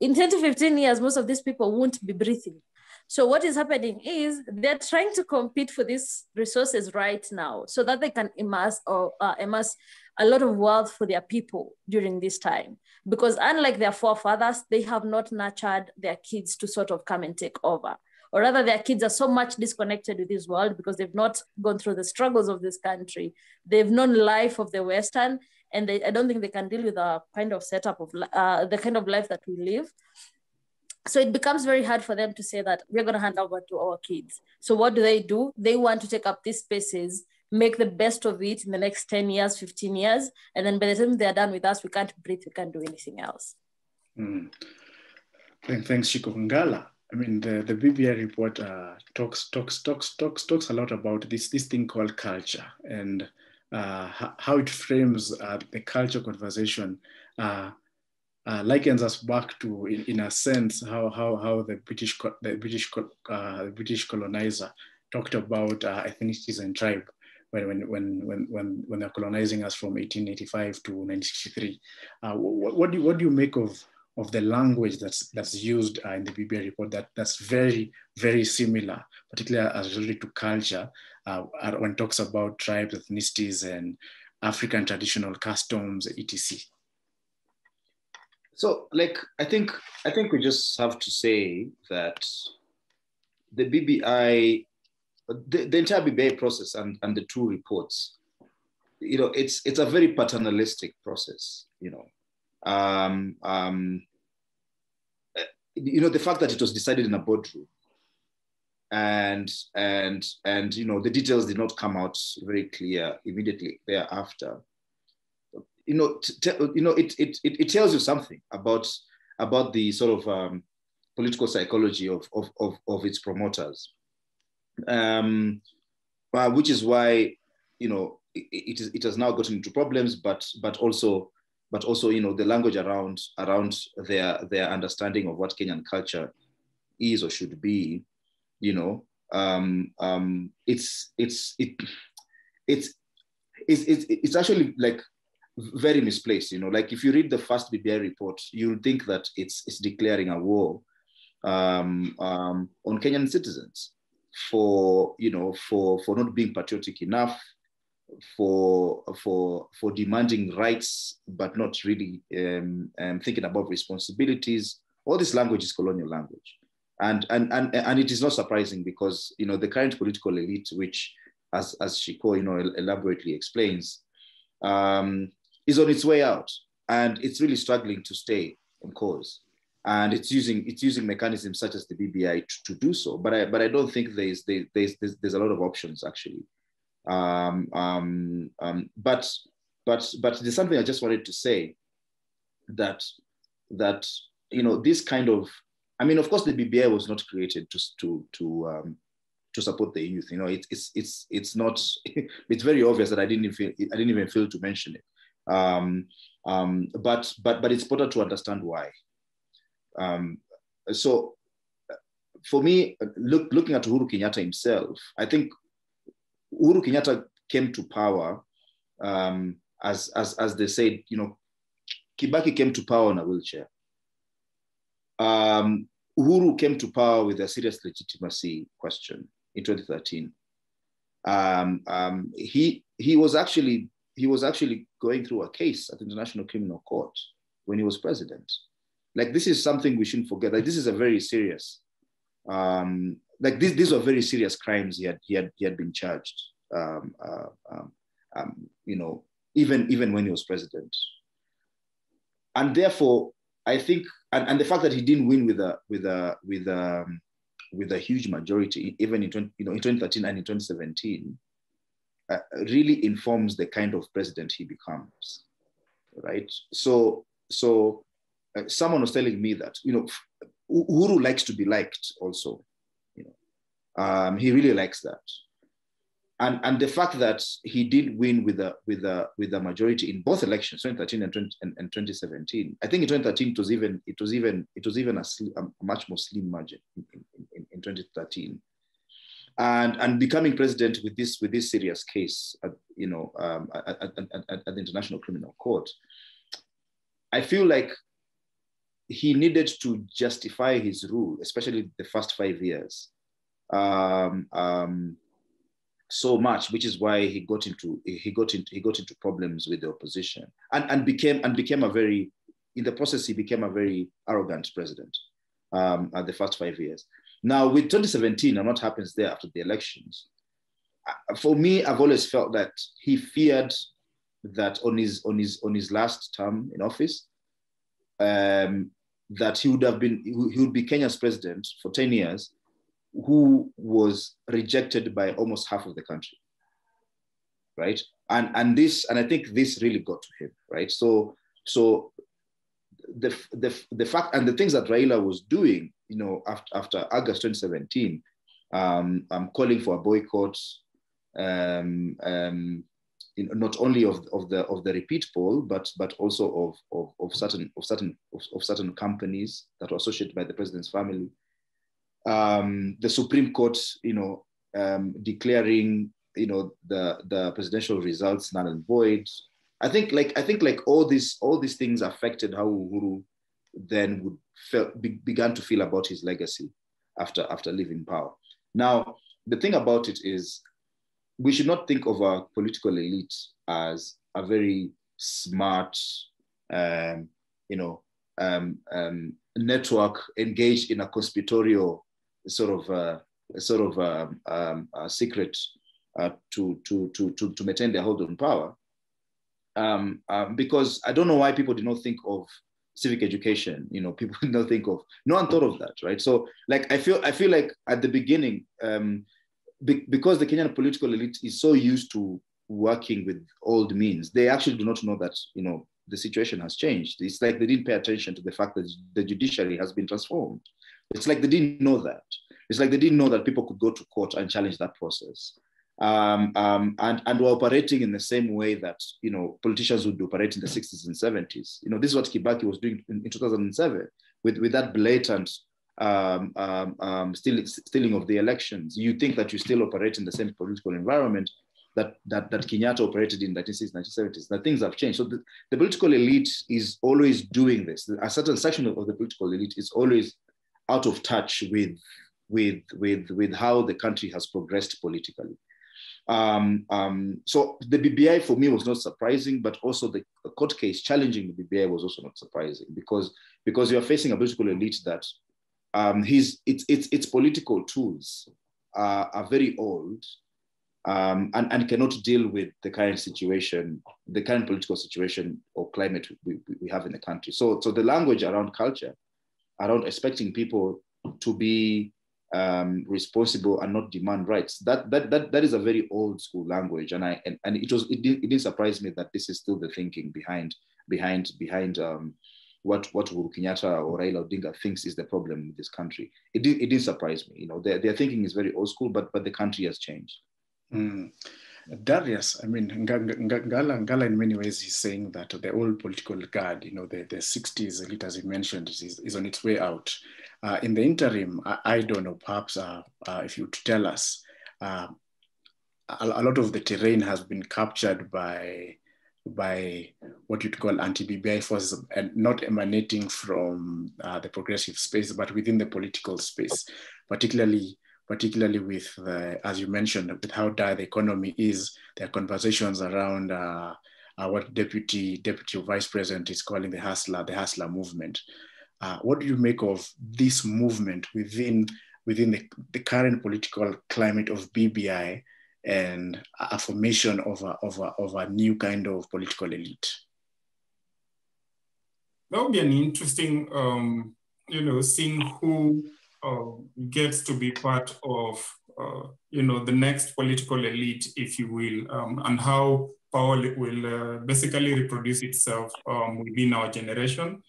Speaker 3: In 10 to 15 years, most of these people won't be breathing. So what is happening is they're trying to compete for these resources right now so that they can amass or uh, amass a lot of wealth for their people during this time. Because unlike their forefathers, they have not nurtured their kids to sort of come and take over or rather their kids are so much disconnected with this world because they've not gone through the struggles of this country. They've known life of the Western, and they, I don't think they can deal with a kind of setup of uh, the kind of life that we live. So it becomes very hard for them to say that we're going to hand over to our kids. So what do they do? They want to take up these spaces, make the best of it in the next 10 years, 15 years. And then by the time they're done with us, we can't breathe, we can't do anything else.
Speaker 1: Mm. Thanks, Shiko Ngala. I mean, the, the BBI report uh, talks, talks, talks, talks, talks a lot about this, this thing called culture and uh, how it frames uh, the culture conversation uh, uh, likens us back to, in, in, a sense, how, how, how the British, the British, uh, British colonizer talked about ethnicities and tribe when, when, when, when, when they're colonizing us from 1885 to 1963. what, what, do you, what do you make of of the language that's that's used uh, in the BBI report that that's very very similar, particularly as related to culture, uh, when talks about tribes, ethnicities, and African traditional customs, etc.
Speaker 2: So, like, I think I think we just have to say that the BBI, the, the entire BBI process and, and the two reports, you know, it's it's a very paternalistic process, you know um, um, you know, the fact that it was decided in a boardroom and and and you know the details did not come out very clear immediately thereafter you know, you know, it, it, it, it, tells you something about, about the sort of um, political psychology of, of, of, of its promoters. Um, which is why, you know, it, it, is, it has now gotten into problems, but, but also, but also, you know, the language around, around their, their understanding of what Kenyan culture is or should be, you know, um, um, it's, it's, it, it's, it's, it's, it's actually like very misplaced. You know, like if you read the first BBI report, you'll think that it's it's declaring a war um, um, on Kenyan citizens for you know for for not being patriotic enough, for for for demanding rights but not really um, um, thinking about responsibilities. All this language is colonial language, and and and and it is not surprising because you know the current political elite, which as as Shiko you know elaborately explains, um, is on its way out and it's really struggling to stay on course. And it's using it's using mechanisms such as the BBI to, to do so. But I but I don't think there's there's there's, there's a lot of options actually. Um, um, um, but but but there's something I just wanted to say that that you know this kind of I mean of course the BBI was not created to to to um, to support the youth. You know, it, it's it's it's not. it's very obvious that I didn't feel I didn't even feel to mention it. Um, um, but but but it's important to understand why. Um, so for me, look, looking at Uhuru Kenyatta himself, I think Uhuru Kenyatta came to power um, as, as, as they said, you know, Kibaki came to power on a wheelchair. Um, Uhuru came to power with a serious legitimacy question in 2013. Um, um, he, he was actually he was actually going through a case at the International Criminal Court when he was president. Like this is something we shouldn't forget. Like this is a very serious, um, like these these are very serious crimes he had he had he had been charged. Um, uh, um, um, you know, even even when he was president, and therefore I think, and, and the fact that he didn't win with a with a with a with a huge majority, even in 20, you know in 2013 and in 2017, uh, really informs the kind of president he becomes, right? So, so uh, someone was telling me that you know Uhuru likes to be liked also, you know, um, he really likes that, and and the fact that he did win with a with a with a majority in both elections, 2013 and, 20, and, and 2017. I think in 2013 it was even it was even it was even a, a much more slim margin in, in, in 2013 and and becoming president with this with this serious case, at, you know, um, at, at, at, the International Criminal Court, I feel like he needed to justify his rule, especially the first five years, um, um, so much, which is why he got into he got into he got into problems with the opposition, and and became and became a very in the process he became a very arrogant president um, at the first five years. Now, with 2017 and what happens there after the elections, uh, for me, I've always felt that he feared that on his on his on his last term in office, um, that he would have been he would be Kenya's president for 10 years, who was rejected by almost half of the country. Right. And and this, and I think this really got to him, right? So so the, the, the fact and the things that Raila was doing, you know, after, after August 2017, um, I'm calling for a boycott, um, um, know, not only of, of the of the repeat poll, but but also of, of, of certain of certain of, of, certain companies that were associated by the president's family. Um, the Supreme Court, you know, um, declaring you know the the presidential results null and void, I think like I think like all these all these things affected how Uhuru then would felt, be, began to feel about his legacy after after leaving power. Now the thing about it is we should not think of our political elite as a very smart, um, you know, um, um, network engaged in a conspiratorial sort of uh, sort of um, um, secret uh, to, to, to, to, to maintain their hold on power um, um, because I don't know why people did not think of civic education. You know, people did not think of. No one thought of that, right? So, like, I feel I feel like at the beginning, um, be, because the Kenyan political elite is so used to working with old means, they actually do not know that you know the situation has changed. It's like they didn't pay attention to the fact that the judiciary has been transformed. It's like they didn't know that. It's like they didn't know that people could go to court and challenge that process. Um, um, and, and we're operating in the same way that you know politicians would operate in the 60s and 70s. You know, this is what Kibaki was doing in, in 2007 with, with that blatant um, um, um, stealing, stealing of the elections. You think that you still operate in the same political environment that, that, that Kenyatta operated in the 1960s, 1970s. That things have changed. So the, the political elite is always doing this. A certain section of the political elite is always out of touch with, with, with, with how the country has progressed politically. Um, um, so the BBI for me was not surprising, but also the court case challenging the BBI was also not surprising because because you are facing a political elite that um, his its its its political tools are, are very old um, and, and cannot deal with the current situation, the current political situation or climate we, we have in the country. So, so the language around culture, around expecting people to be um, responsible and not demand rights, that, that, that, that is a very old school language. And, I, and, and it, was, it, did, it didn't surprise me that this is still the thinking behind, behind, behind um, what, what Uhuru Kenyatta or Raila Odinga thinks is the problem with this country. It, did, it didn't surprise me. You know, their, their thinking is very old school, but, but the country has changed.
Speaker 1: Mm. Darius, I mean, Ngala, Ngala in many ways is saying that the old political guard, you know, the, the 60s elite, as you mentioned, is, is on its way out. Uh, in the interim, I, I don't know, perhaps uh, uh, if you tell us, uh, a, a, lot of the terrain has been captured by by what you'd call anti-BBI forces, and not emanating from uh, the progressive space, but within the political space, particularly particularly with, the, as you mentioned, with how dire the economy is. There are conversations around uh, uh, what deputy deputy vice president is calling the hustler, the hustler movement. Uh, what do you make of this movement within within the, the current political climate of BBI and a formation of a, of, a, of a new kind of political elite?
Speaker 4: That would be an interesting, um, you know, seeing who uh, gets to be part of, uh, you know, the next political elite, if you will, um, and how power will uh, basically reproduce itself um, within our generation.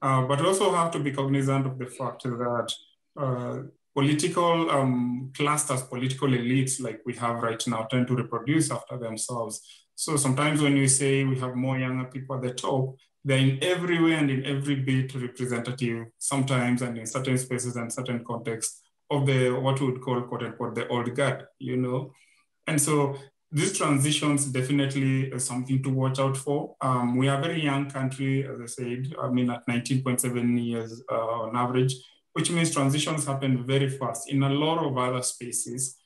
Speaker 4: Uh, but also have to be cognizant of the fact that uh, political um, clusters, political elites like we have right now tend to reproduce after themselves. So sometimes when you say we have more younger people at the top, they're in every way and in every bit representative, sometimes and in certain spaces and certain contexts of the what we would call quote unquote the old guard, you know. And so these transitions definitely is something to watch out for. Um, we are a very young country, as I said, I mean at 19.7 years uh, on average, which means transitions happen very fast in a lot of other spaces.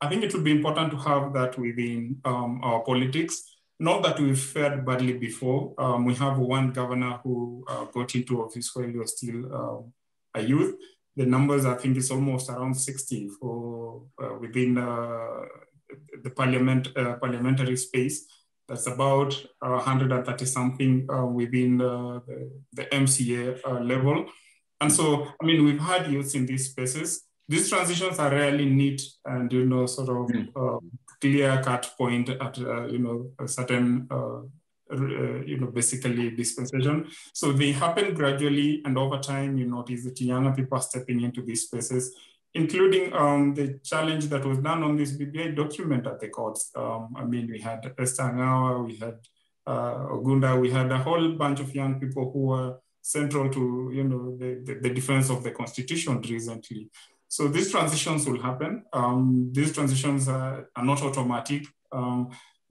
Speaker 4: I think it would be important to have that within um, our politics. Not that we've fared badly before. Um, we have one governor who uh, got into office while he was still um, a youth. The numbers, I think, is almost around 60 for uh, within uh, the parliament uh, parliamentary space. That's about 130 something uh, within the, the MCA level. And so, I mean, we've had youths in these spaces. These transitions are rarely neat and, you know, sort of mm. uh, clear cut point at, uh, you know, a certain, uh, uh, you know, basically dispensation. So they happen gradually and over time, you notice that younger people are stepping into these spaces, including um, the challenge that was done on this BBI document at the courts. Um, I mean, we had Esther Angawa, we had uh, Ogunda, we had a whole bunch of young people who were central to you know the, the, the defense of the constitution recently. So these transitions will happen. Um, these transitions are, are not automatic. Um,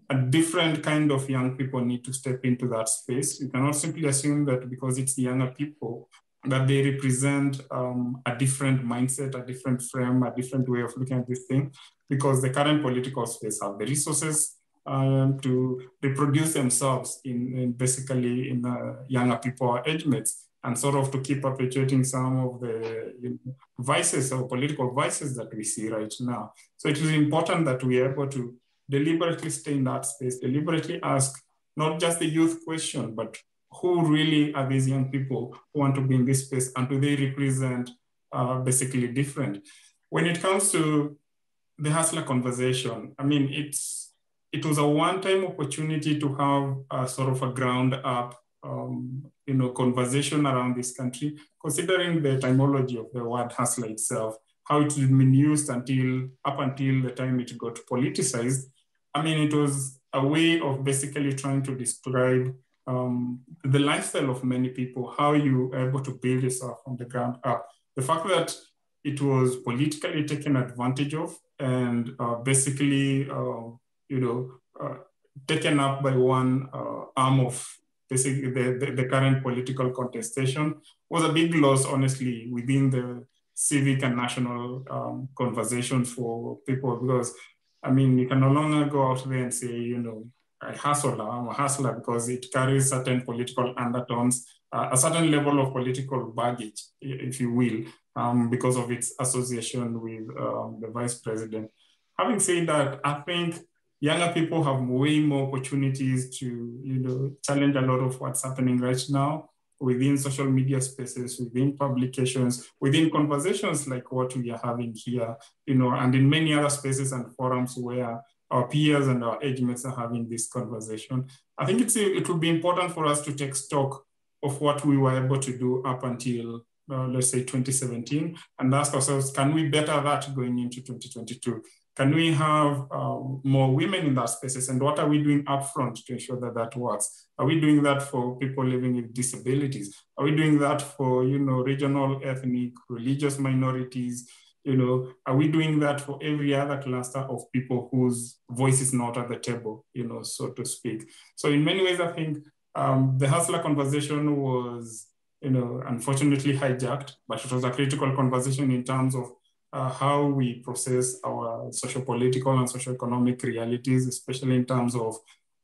Speaker 4: a different kind of young people need to step into that space. You cannot simply assume that because it's younger people that they represent um, a different mindset, a different frame, a different way of looking at this thing, because the current political space have the resources, um, to reproduce themselves in, in basically in uh, younger people age mates and sort of to keep perpetuating some of the you know, vices or political vices that we see right now. So it is important that we are able to deliberately stay in that space, deliberately ask not just the youth question, but who really are these young people who want to be in this space and do they represent uh, basically different? When it comes to the hustler conversation, I mean, it's it was a one-time opportunity to have a sort of a ground up, um, you know, conversation around this country, considering the etymology of the word hustler itself, how it had been used until up until the time it got politicized. I mean, it was a way of basically trying to describe um, the lifestyle of many people, how you are able to build yourself from the ground up. The fact that it was politically taken advantage of and uh, basically, uh, you know, uh, taken up by one uh, arm of basically the, the, the, current political contestation was a big loss, honestly, within the civic and national um, conversation for people because, I mean, you can no longer go out there and say, you know, I hustle, I'm a hustler because it carries certain political undertones, uh, a certain level of political baggage, if you will, um, because of its association with um, the vice president. Having said that, I think younger people have way more opportunities to, you know, challenge a lot of what's happening right now within social media spaces, within publications, within conversations like what we are having here, you know, and in many other spaces and forums where our peers and our age mates are having this conversation. I think it's it would be important for us to take stock of what we were able to do up until uh, let's say 2017 and ask ourselves, can we better that going into 2022? Can we have uh, more women in that spaces? And what are we doing upfront to ensure that that works? Are we doing that for people living with disabilities? Are we doing that for, you know, regional, ethnic, religious minorities, you know, are we doing that for every other cluster of people whose voice is not at the table, you know, so to speak? So in many ways, I think um, the hustler conversation was, you know, unfortunately hijacked, but it was a critical conversation in terms of uh, how we process our social political and social economic realities, especially in terms of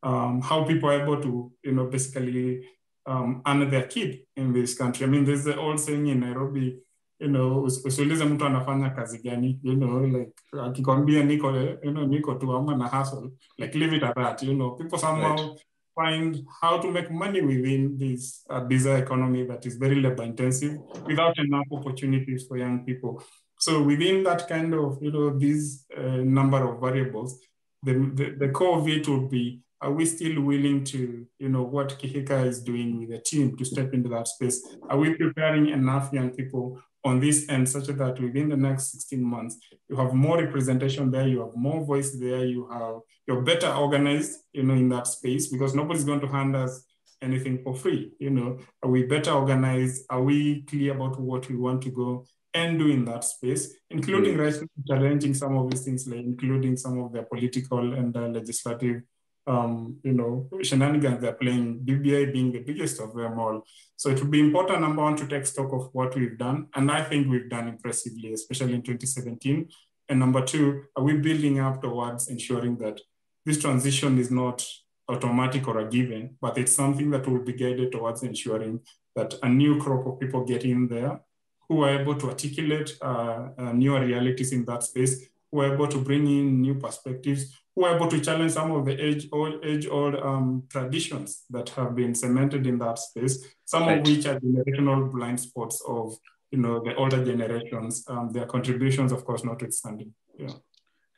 Speaker 4: um, how people are able to, you know, basically um, earn their keep in this country. I mean, there's the old saying in Nairobi, you know, usiulize mtu anafanya kazi gani, you know, like akikwambia niko, you know, niko tu ama na hustle, like leave it at that, you know, people somehow right. Find how to make money within this uh, bizarre economy that is very labor intensive without enough opportunities for young people. So within that kind of, you know, these uh, number of variables, the, the, the core of it would be are we still willing to, you know, what Kihika is doing with the team to step into that space? Are we preparing enough young people on this end such that within the next 16 months, you have more representation there, you have more voice there, you have, you're better organized, you know, in that space because nobody's going to hand us anything for free. You know, are we better organized? Are we clear about what we want to go and do in that space, including right, challenging some of these things, like including some of the political and uh, legislative um, you know, shenanigans they're playing, BBI being the biggest of them all. So it would be important, number one, to take stock of what we've done. And I think we've done impressively, especially in 2017. And number two, are we building up towards ensuring that this transition is not automatic or a given, but it's something that will be guided towards ensuring that a new crop of people get in there who are able to articulate uh, uh, newer realities in that space, who are able to bring in new perspectives, who are able to challenge some of the age-old age -old, um, traditions that have been cemented in that space, some right. of which are generational blind spots of you know the older generations, um, their contributions, of course, notwithstanding. Yeah.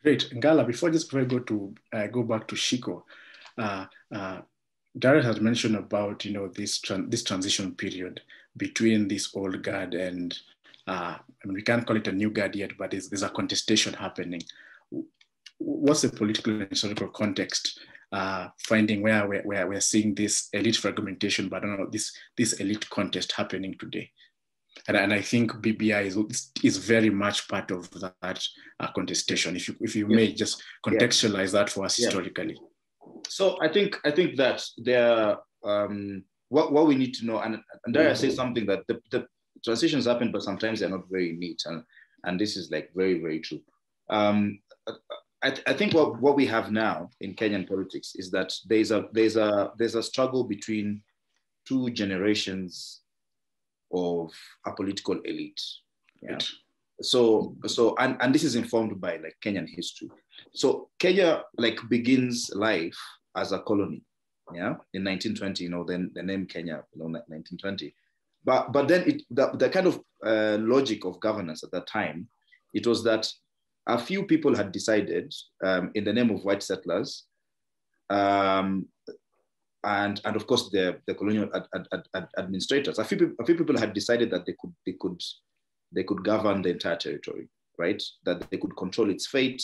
Speaker 1: Great, Ngala. Before just before I go to uh, go back to Shiko, uh, uh, Darrell has mentioned about you know this this transition period between this old guard and I mean, we can't call it a new guard yet, but there's, there's a contestation happening what's the political and historical context uh, finding where we're, where we're seeing this elite fragmentation, but I don't know, this, this elite contest happening today. And, and I think BBI is, is very much part of that uh, contestation. If you, if you yeah. may just contextualize yeah. that for us yeah. historically.
Speaker 2: So I think, I think that there, um, what, what we need to know, and, and there I say something that the, the transitions happen, but sometimes they're not very neat. And, and this is like very, very true. Um, I, th- I, think what, what we have now in Kenyan politics is that there's a there's a there's a struggle between two generations of a political elite. Yeah. So so and, and this is informed by like Kenyan history. So Kenya like begins life as a colony, yeah, in 1920. You know, then the name Kenya, you know, 1920. But but then it the, the kind of uh, logic of governance at that time, it was that a few people had decided, um, in the name of white settlers, Um, and, and of course the, the colonial ad, ad, ad, administrators. A few, a few people had decided that they could, they, could, they could govern the entire territory, right? That they could control its fate,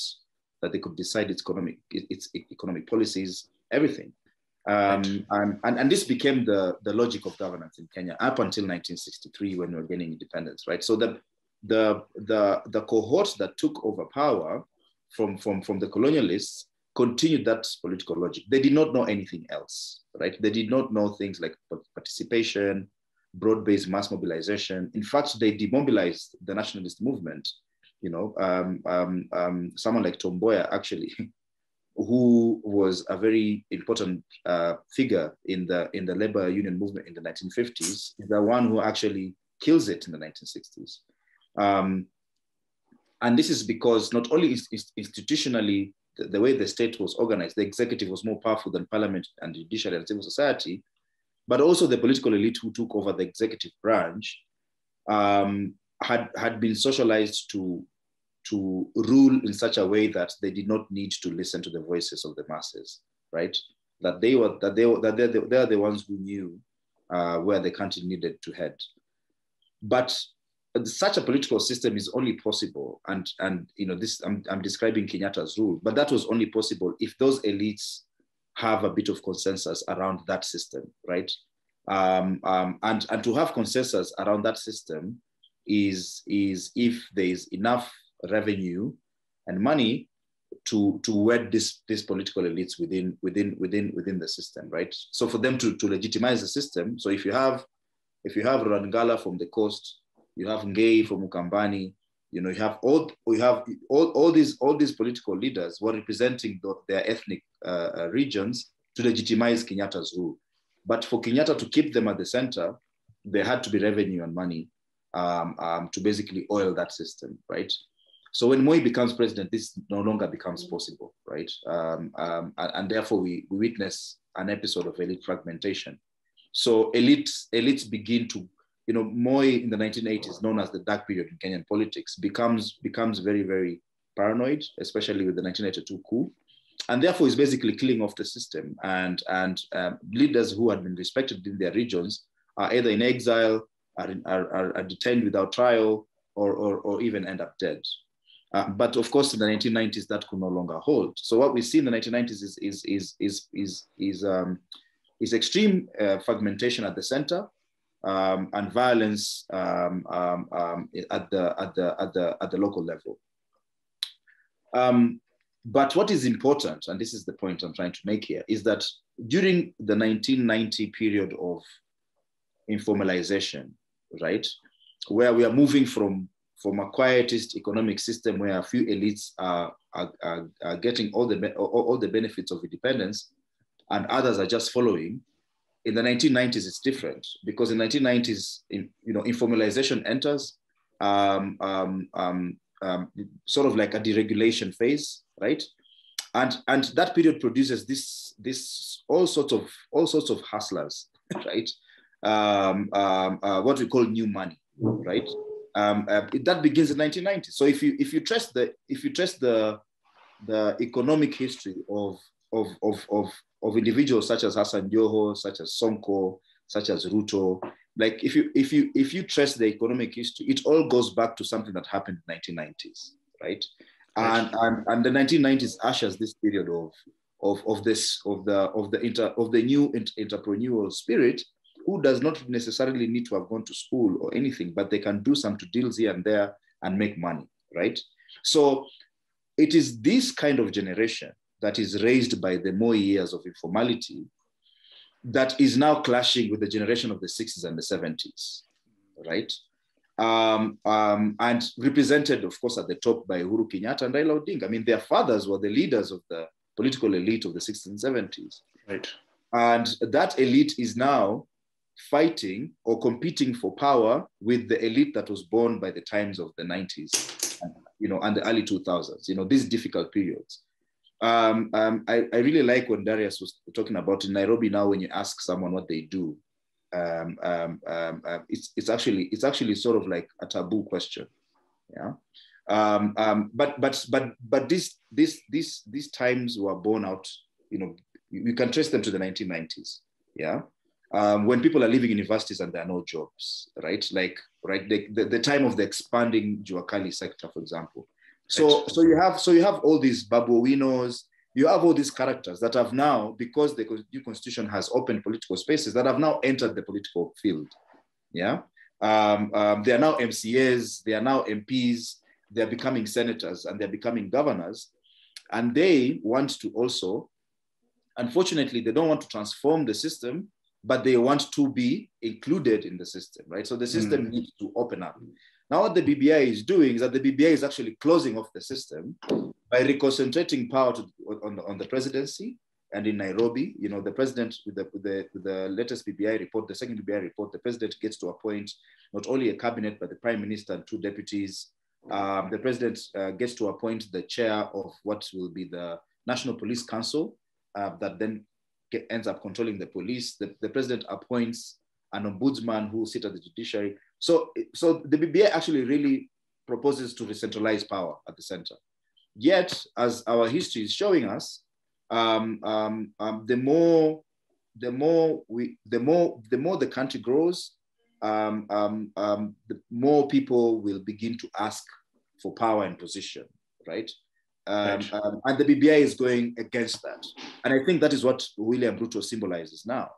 Speaker 2: that they could decide its economic, its economic policies, everything. Um, and, and, and this became the, the logic of governance in Kenya up until 1963 when we were gaining independence, right? So the, the, the, the cohorts that took over power from, from, from the colonialists continued that political logic. They did not know anything else, right? They did not know things like participation, broad-based mass mobilization. In fact, they demobilized the nationalist movement. You know, um, um, um, someone like Tom Mboya actually who was a very important uh, figure in the in the labor union movement in the 1950s, is the one who actually kills it in the 1960s. Um, and this is because not only is, is institutionally the, the, way the state was organized, the executive was more powerful than parliament and judiciary and civil society, but also the political elite who took over the executive branch um, had, had been socialized to to rule in such a way that they did not need to listen to the voices of the masses, right? That they were that they were that they're the, they're the ones who knew uh, where the country needed to head. But such a political system is only possible, and and you know this I'm, I'm describing Kenyatta's rule, but that was only possible if those elites have a bit of consensus around that system, right? Um, um, and and to have consensus around that system is is if there is enough revenue and money to to wed this these political elites within within within within the system right? So for them to to legitimize the system so if you have if you have Ronald Ngala from the coast you have Ngei from Ukambani you know you have all you have all, all these all these political leaders were representing the, their ethnic uh, uh, regions to legitimize Kenyatta's rule. But for Kenyatta to keep them at the center there had to be revenue and money um, um, to basically oil that system right so when Moi becomes president, this no longer becomes possible, right? Um, um, and, and, therefore, we, we witness an episode of elite fragmentation. So elites, elites begin to, you know, Moi in the 1980s, known as the dark period in Kenyan politics, becomes becomes very, very paranoid, especially with the 1982 coup, and therefore is basically killing off the system. And and um, leaders who had been respected in their regions are either in exile, are, in, are, are, are detained without trial, or, or, or even end up dead. Uh, but of course, in the 1990s, that could no longer hold. So what we see in the 1990s is is is is is is, um, is extreme uh, fragmentation at the center um, and violence um, um, um at the at the at the at the local level. Um, but what is important, and this is the point I'm trying to make here, is that during the 1990 period of informalization, right, where we are moving from from a quietist economic system where a few elites are, are, are, are getting all the, all, the benefits of independence and others are just following, in the 1990s it's different because in the 1990s in, you know informalization enters um, um, um, um, sort of like a deregulation phase right? And and that period produces this this all sorts of all sorts of hustlers right? Um, um, uh, what we call new money right um, uh, that begins in 1990. So if you if you trace the if you trace the the economic history of of of of, of individuals such as Hassan Joho, such as Sonko, such as Ruto, like if you if you if you trace the economic history, it all goes back to something that happened in 1990s, right? And and, and the 1990s ushers this period of of, of this of the of the inter, of the new entrepreneurial spirit who does not necessarily need to have gone to school or anything, but they can do some to deals here and there and make money, right? So it is this kind of generation that is raised by the Moi years of informality that is now clashing with the generation of the 60s and the 70s, right? Um, um, and represented, of course, at the top by Uhuru Kenyatta and Raila Odinga. I mean, their fathers were the leaders of the political elite of the 60s and 70s.
Speaker 1: Right.
Speaker 2: And that elite is now fighting or competing for power with the elite that was born by the times of the 90s, you know, and the early 2000s, you know, these difficult periods. Um, um, I, I, really like when Darius was talking about in Nairobi now, when you ask someone what they do, um, um, um uh, it's, it's actually it's actually sort of like a taboo question. Yeah. Um, but but but but these these these these times were born out, you know, You can trace them to the 1990s. Yeah. Um, when people are leaving universities and there are no jobs, right? Like, right, the, the, the time of the expanding Juakali sector, for example. So, right. so you have so you have all these Babu Owinos, you have all these characters that have now, because the new constitution has opened political spaces, that have now entered the political field. Yeah. Um, um, they are now MCAs, they are now MPs, they're becoming senators and they're becoming governors. And they want to also, unfortunately, they don't want to transform the system, but they want to be included in the system, right? So the system mm. needs to open up. Now, what the BBI is doing is that the BBI is actually closing off the system by reconcentrating power to, on, the, on the presidency and in Nairobi, you know, the president with the, with the, with the latest BBI report, the second BBI report, the president gets to appoint not only a cabinet, but the prime minister and two deputies. Um, the president uh, gets to appoint the chair of what will be the National Police Council uh, that then get, ends up controlling the police. The, the president appoints an ombudsman who sit at the judiciary. So, so the BBI actually really proposes to decentralize power at the center. Yet, as our history is showing us, um, um, um, the more the more we the more the more the country grows, um, um, um, the more people will begin to ask for power and position, right? Um, um, and the BBI is going against that. And I think that is what William Ruto symbolizes now.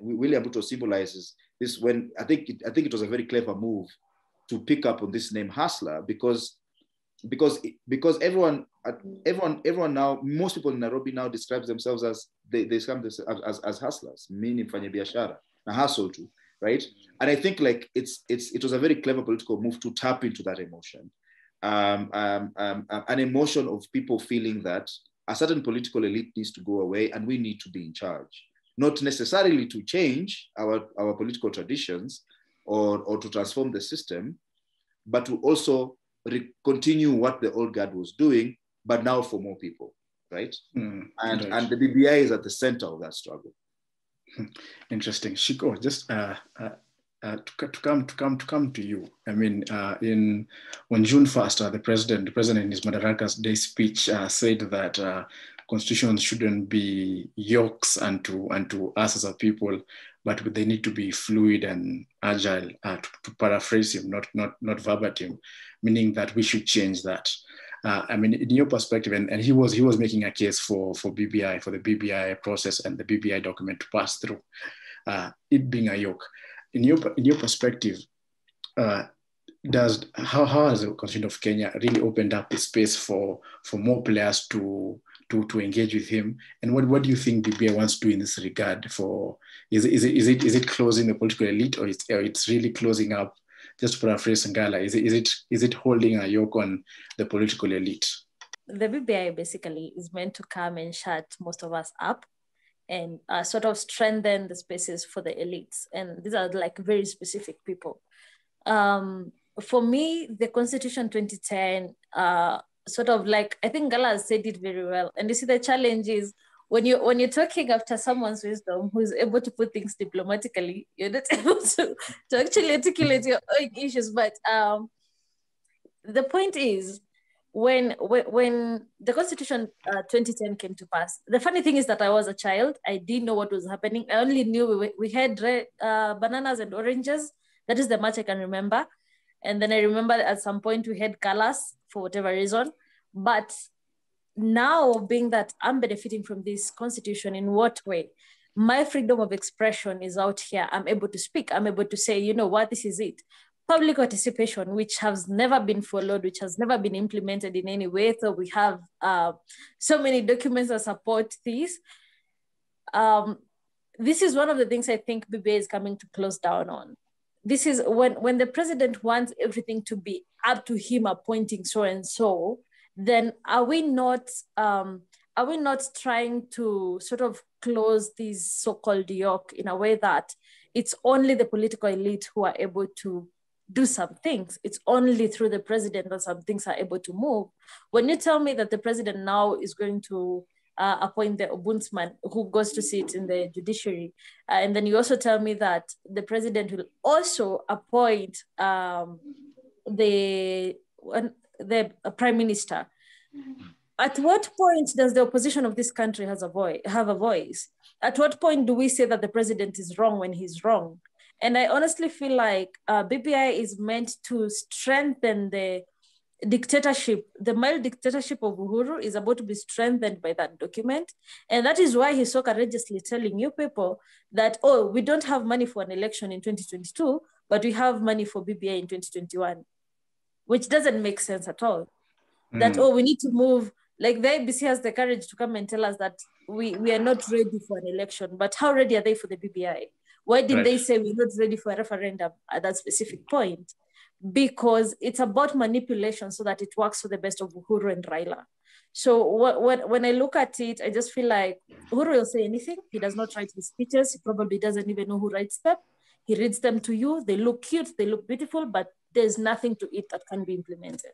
Speaker 2: William Ruto symbolizes this when I think it, I think it was a very clever move to pick up on this name hustler because because because everyone everyone everyone now most people in Nairobi now describes themselves as they, they describe themselves as, as, as hustlers meaning fanya biashara na hustle too right and I think like it's it's it was a very clever political move to tap into that emotion um, um, um, um, an emotion of people feeling that a certain political elite needs to go away and we need to be in charge not necessarily to change our, our political traditions or, or to transform the system but to also continue what the old guard was doing, but now for more people, right? Mm, and right. and the BBI is at the center of that struggle.
Speaker 1: Interesting, Shiko. Just uh, uh, uh, to, to, come to come to come to you. I mean, uh, in on June first, uh, the president, the president in his Madaraka's Day speech uh, said that uh, constitutions shouldn't be yokes unto unto us as a people, but they need to be fluid and agile. Uh, to, to, paraphrase him, not not not verbatim, meaning that we should change that. I mean, in your perspective, and, and he was he was making a case for for BBI for the BBI process and the BBI document to pass through, it being a yoke. In your in your perspective, uh, does how, how has the constitution of Kenya really opened up the space for for more players to to, to engage with him? And what, what do you think BBI wants to do in this regard? For is, is, it, is, it, is it closing the political elite or it's, or it's really closing up, just to paraphrase Ngala, is it, is, it, is it holding a yoke on the political elite?
Speaker 3: The BBI basically is meant to come and shut most of us up and uh, sort of strengthen the spaces for the elites. And these are like very specific people. Um, for me, the Constitution 2010 uh, sort of like I think Ngala said it very well. And you see the challenge is when you when you're talking after someone's wisdom who's able to put things diplomatically, you're not able to, to actually articulate your own issues. But um the point is when when, the constitution uh, 2010 came to pass the funny thing is that i was a child i didn't know what was happening i only knew we, we had red, uh, bananas and oranges that is the much i can remember and then I remember at some point we had colors for whatever reason. But now, being that I'm benefiting from this constitution, in what way? My freedom of expression is out here. I'm able to speak. I'm able to say, you know what, this is it. Public participation, which has never been followed, which has never been implemented in any way. So we have uh, so many documents that support this. Um, this is one of the things I think BBI is coming to close down on this is when when the president wants everything to be up to him appointing so and so then are we not um, are we not trying to sort of close these so-called yoke in a way that it's only the political elite who are able to do some things it's only through the president that some things are able to move when you tell me that the president now is going to uh, appoint the ombudsman who goes to sit in the judiciary. Uh, and then you also tell me that the president will also appoint um, the, the prime minister. at what point does the opposition of this country has a voice, have a voice? At what point do we say that the president is wrong when he's wrong? And I honestly feel like uh, BBI is meant to strengthen the dictatorship, the mild dictatorship of Uhuru is about to be strengthened by that document. And that is why he's so courageously telling you people that, oh, we don't have money for an election in 2022, but we have money for BBI in 2021, which doesn't make sense at all. Mm. That, oh, we need to move, like the IEBC has the courage to come and tell us that we, we are not ready for an election, but how ready are they for the BBI? Why did right. they say we're not ready for a referendum at that specific point? because it's about manipulation so that it works for the best of Uhuru and Raila. So when, when I look at it, I just feel like Uhuru will say anything. He does not write his speeches. He probably doesn't even know who writes them. He reads them to you. They look cute. They look beautiful, but there's nothing to it that can be implemented.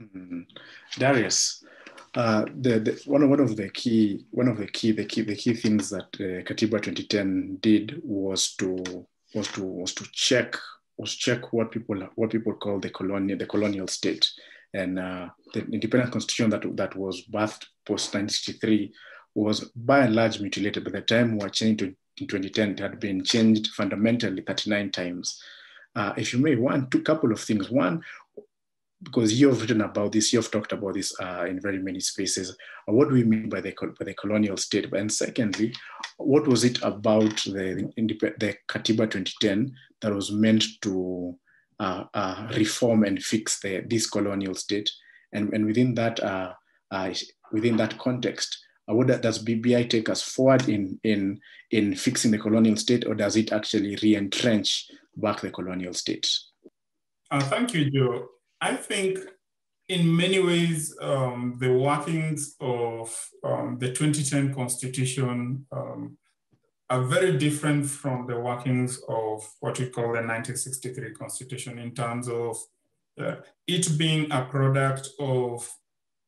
Speaker 1: Mm-hmm. Darius, uh, the, the, one, one of the key one of the key the key the key things that uh, Katiba 2010 did was to was to was to check was check what people what people call the colonial the colonial state and uh, the independent constitution that that was birthed post 1963 was by and large mutilated. By the time we were changed to, in 2010, it had been changed fundamentally 39 times. Uh, if you may, one, two couple of things. One, because you've written about this, you've talked about this uh, in very many spaces. Uh, what do we mean by the, by the colonial state? And secondly, what was it about the, the Katiba 2010 that was meant to uh, uh, reform and fix the, this colonial state? And, and within that, uh, uh, within that context, what does BBI take us forward in, in, in fixing the colonial state, or does it actually re-entrench back the colonial state?
Speaker 4: thank you, Joe. I think in many ways, um, the workings of um, the 2010 Constitution um, are very different from the workings of what we call the 1963 Constitution in terms of uh, it being a product of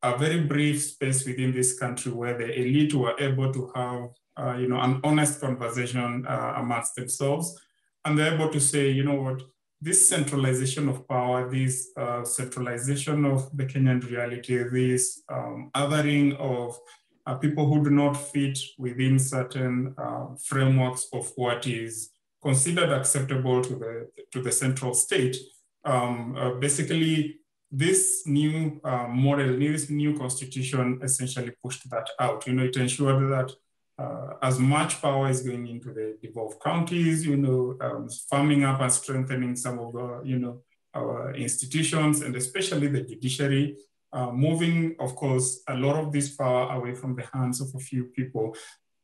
Speaker 4: a very brief space within this country where the elite were able to have uh, you know, an honest conversation uh, amongst themselves. And they're able to say, you know what, this centralization of power, this uh, centralization of the Kenyan reality, this um, othering of uh, people who do not fit within certain uh, frameworks of what is considered acceptable to the, to the central state. Um, uh, basically, this new uh, model, this new constitution essentially pushed that out. You know, it ensured that uh, as much power is going into the devolved counties, you know, um, farming up and strengthening some of the, you know, our institutions and especially the judiciary, uh, moving, of course, a lot of this power away from the hands of a few people.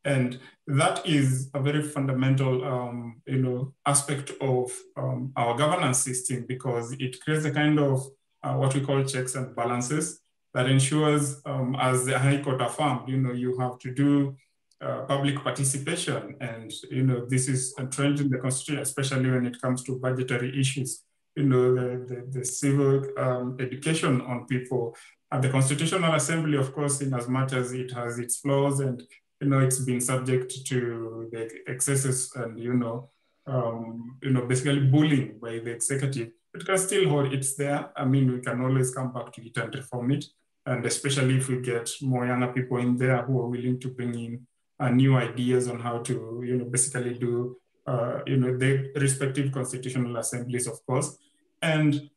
Speaker 4: And that is a very fundamental, um, you know, aspect of um, our governance system because it creates a kind of uh, what we call checks and balances that ensures, um, as the High Court affirmed, you know, you have to do uh, public participation. And, you know, this is a trend in the constitution, especially when it comes to budgetary issues. You know, the, the, the civil um, education on people. And the Constitutional Assembly, of course, in as much as it has its flaws and, you know, it's been subject to the excesses and, you know, um, you know, basically bullying by the executive, it can still hold, it's there. I mean, we can always come back to it and reform it. And especially if we get more younger people in there who are willing to bring in uh, new ideas on how to, you know, basically do, uh, you know, the respective constitutional assemblies, of course. And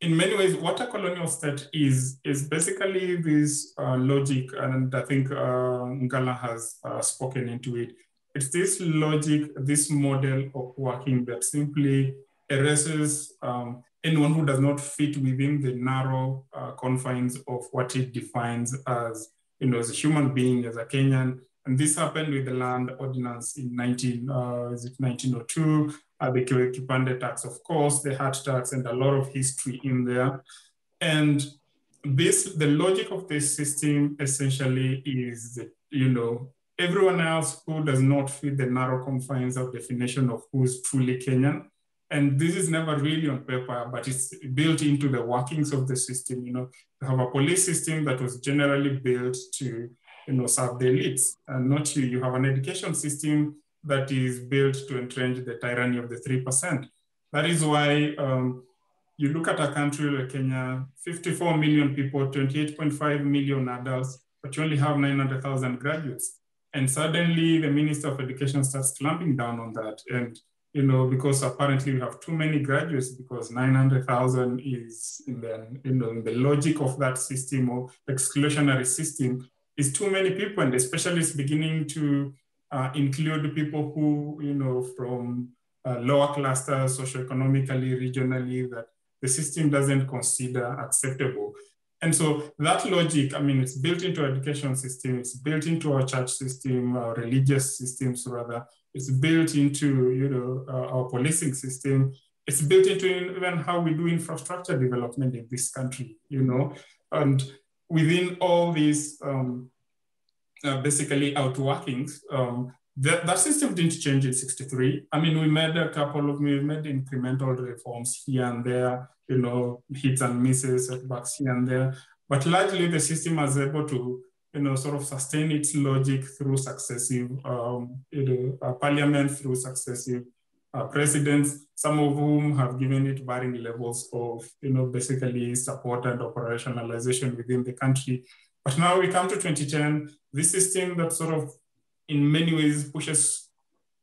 Speaker 4: in many ways, what a colonial state is, is basically this uh, logic, and I think uh, Ngala has uh, spoken into it. It's this logic, this model of working that simply erases um, anyone who does not fit within the narrow uh, confines of what it defines as, you know, as a human being, as a Kenyan, and this happened with the land ordinance in 19, uh, is it 1902, uh, the Kipande tax, of course, the hut tax, and a lot of history in there. And this, the logic of this system essentially is that, you know, everyone else who does not fit the narrow confines of definition of who's truly Kenyan. And this is never really on paper, but it's built into the workings of the system. You know, you have a police system that was generally built to you know, serve the elites and not you. You have an education system that is built to entrench the tyranny of the 3%. That is why um, you look at a country like Kenya, 54 million people, 28.5 million adults, but you only have 900,000 graduates. And suddenly the Minister of Education starts clamping down on that. And, you know, because apparently we have too many graduates because 900,000 is in the, you know, in the logic of that system or exclusionary system is too many people. And especially it's beginning to uh, include people who, you know, from uh, lower clusters, socioeconomically, regionally, that the system doesn't consider acceptable. And so that logic, I mean, it's built into our education system, it's built into our church system, our religious systems rather, it's built into, you know, uh, our policing system, it's built into even how we do infrastructure development in this country, you know, and within all these um, uh, basically outworkings, um, that, that system didn't change in 63. I mean, we made a couple of, we made incremental reforms here and there, you know, hits and misses, setbacks here and there. But largely the system was able to, you know, sort of sustain its logic through successive, um, you know, uh, parliament through successive uh, presidents, some of whom have given it varying levels of, you know, basically support and operationalization within the country. But now we come to 2010, this system that sort of in many ways pushes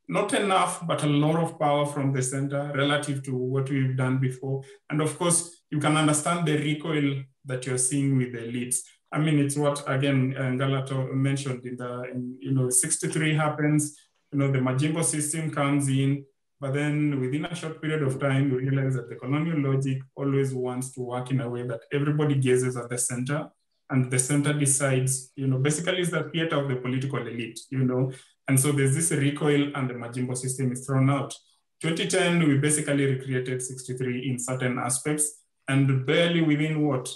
Speaker 4: not enough, but a lot of power from the center relative to what we've done before. And of course, you can understand the recoil that you're seeing with the elites. I mean, it's what, again, Ngalato mentioned in the, in, you know, 63 happens, you know, the Majimbo system comes in, but then within a short period of time, you realize that the colonial logic always wants to work in a way that everybody gazes at the center and the center decides, you know, basically it's the theater of the political elite, you know, and so there's this recoil and the Majimbo system is thrown out. 2010, we basically recreated 63 in certain aspects and barely within what?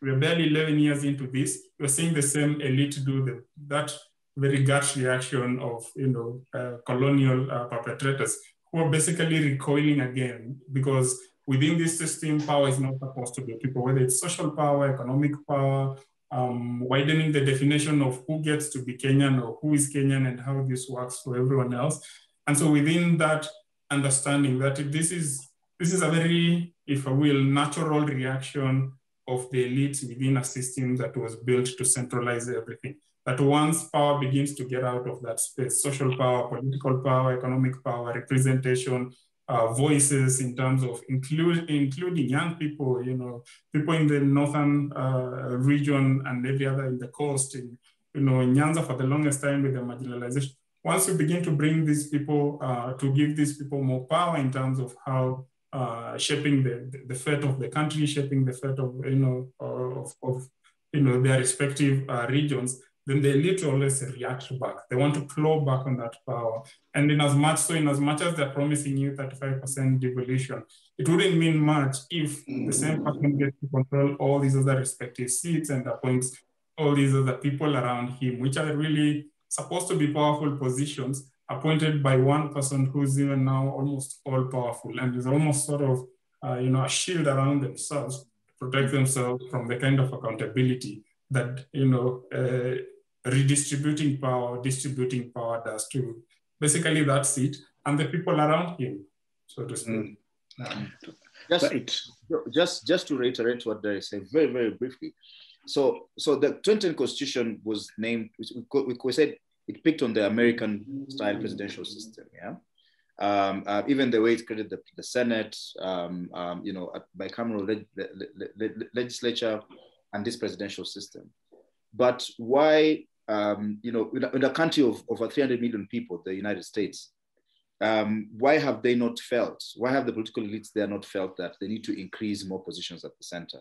Speaker 4: We're barely 11 years into this, we're seeing the same elite do the, that very gut reaction of, you know, uh, colonial uh, perpetrators who are basically recoiling again because within this system, power is not supposed to be people, whether it's social power, economic power, um, widening the definition of who gets to be Kenyan or who is Kenyan and how this works for everyone else. And so within that understanding that this is, this is a very, if I will, natural reaction of the elites within a system that was built to centralize everything. That once power begins to get out of that space, social power, political power, economic power, representation, uh, voices in terms of include, including young people, you know, people in the northern uh, region and every other in the coast, in, you know, in Nyanza for the longest time with the marginalization. Once you begin to bring these people, uh, to give these people more power in terms of how uh, shaping the, the, fate of the country, shaping the fate of, you know, of, of you know, their respective uh, regions, then they literally react back. They want to claw back on that power. And in as much so, in as much as they're promising you 35% devolution, it wouldn't mean much if the same person gets to control all these other respective seats and appoints all these other people around him, which are really supposed to be powerful positions appointed by one person who's even now almost all powerful and is almost sort of, uh, you know, a shield around themselves to protect themselves from the kind of accountability that, you know, uh, redistributing power, distributing power does to basically that's it, and the people around him, so to speak. Mm. Um,
Speaker 2: just, right. just, just to reiterate what they say very, very briefly. So, so the 2010 Constitution was named. We, we said it picked on the American style presidential system. Yeah. Um, uh, even the way it created the, the Senate, um, um, you know, bicameral le le le legislature, and this presidential system. But why um, you know, in a, country of over 300 million people, the United States, um, why have they not felt, why have the political elites there not felt that they need to increase more positions at the center?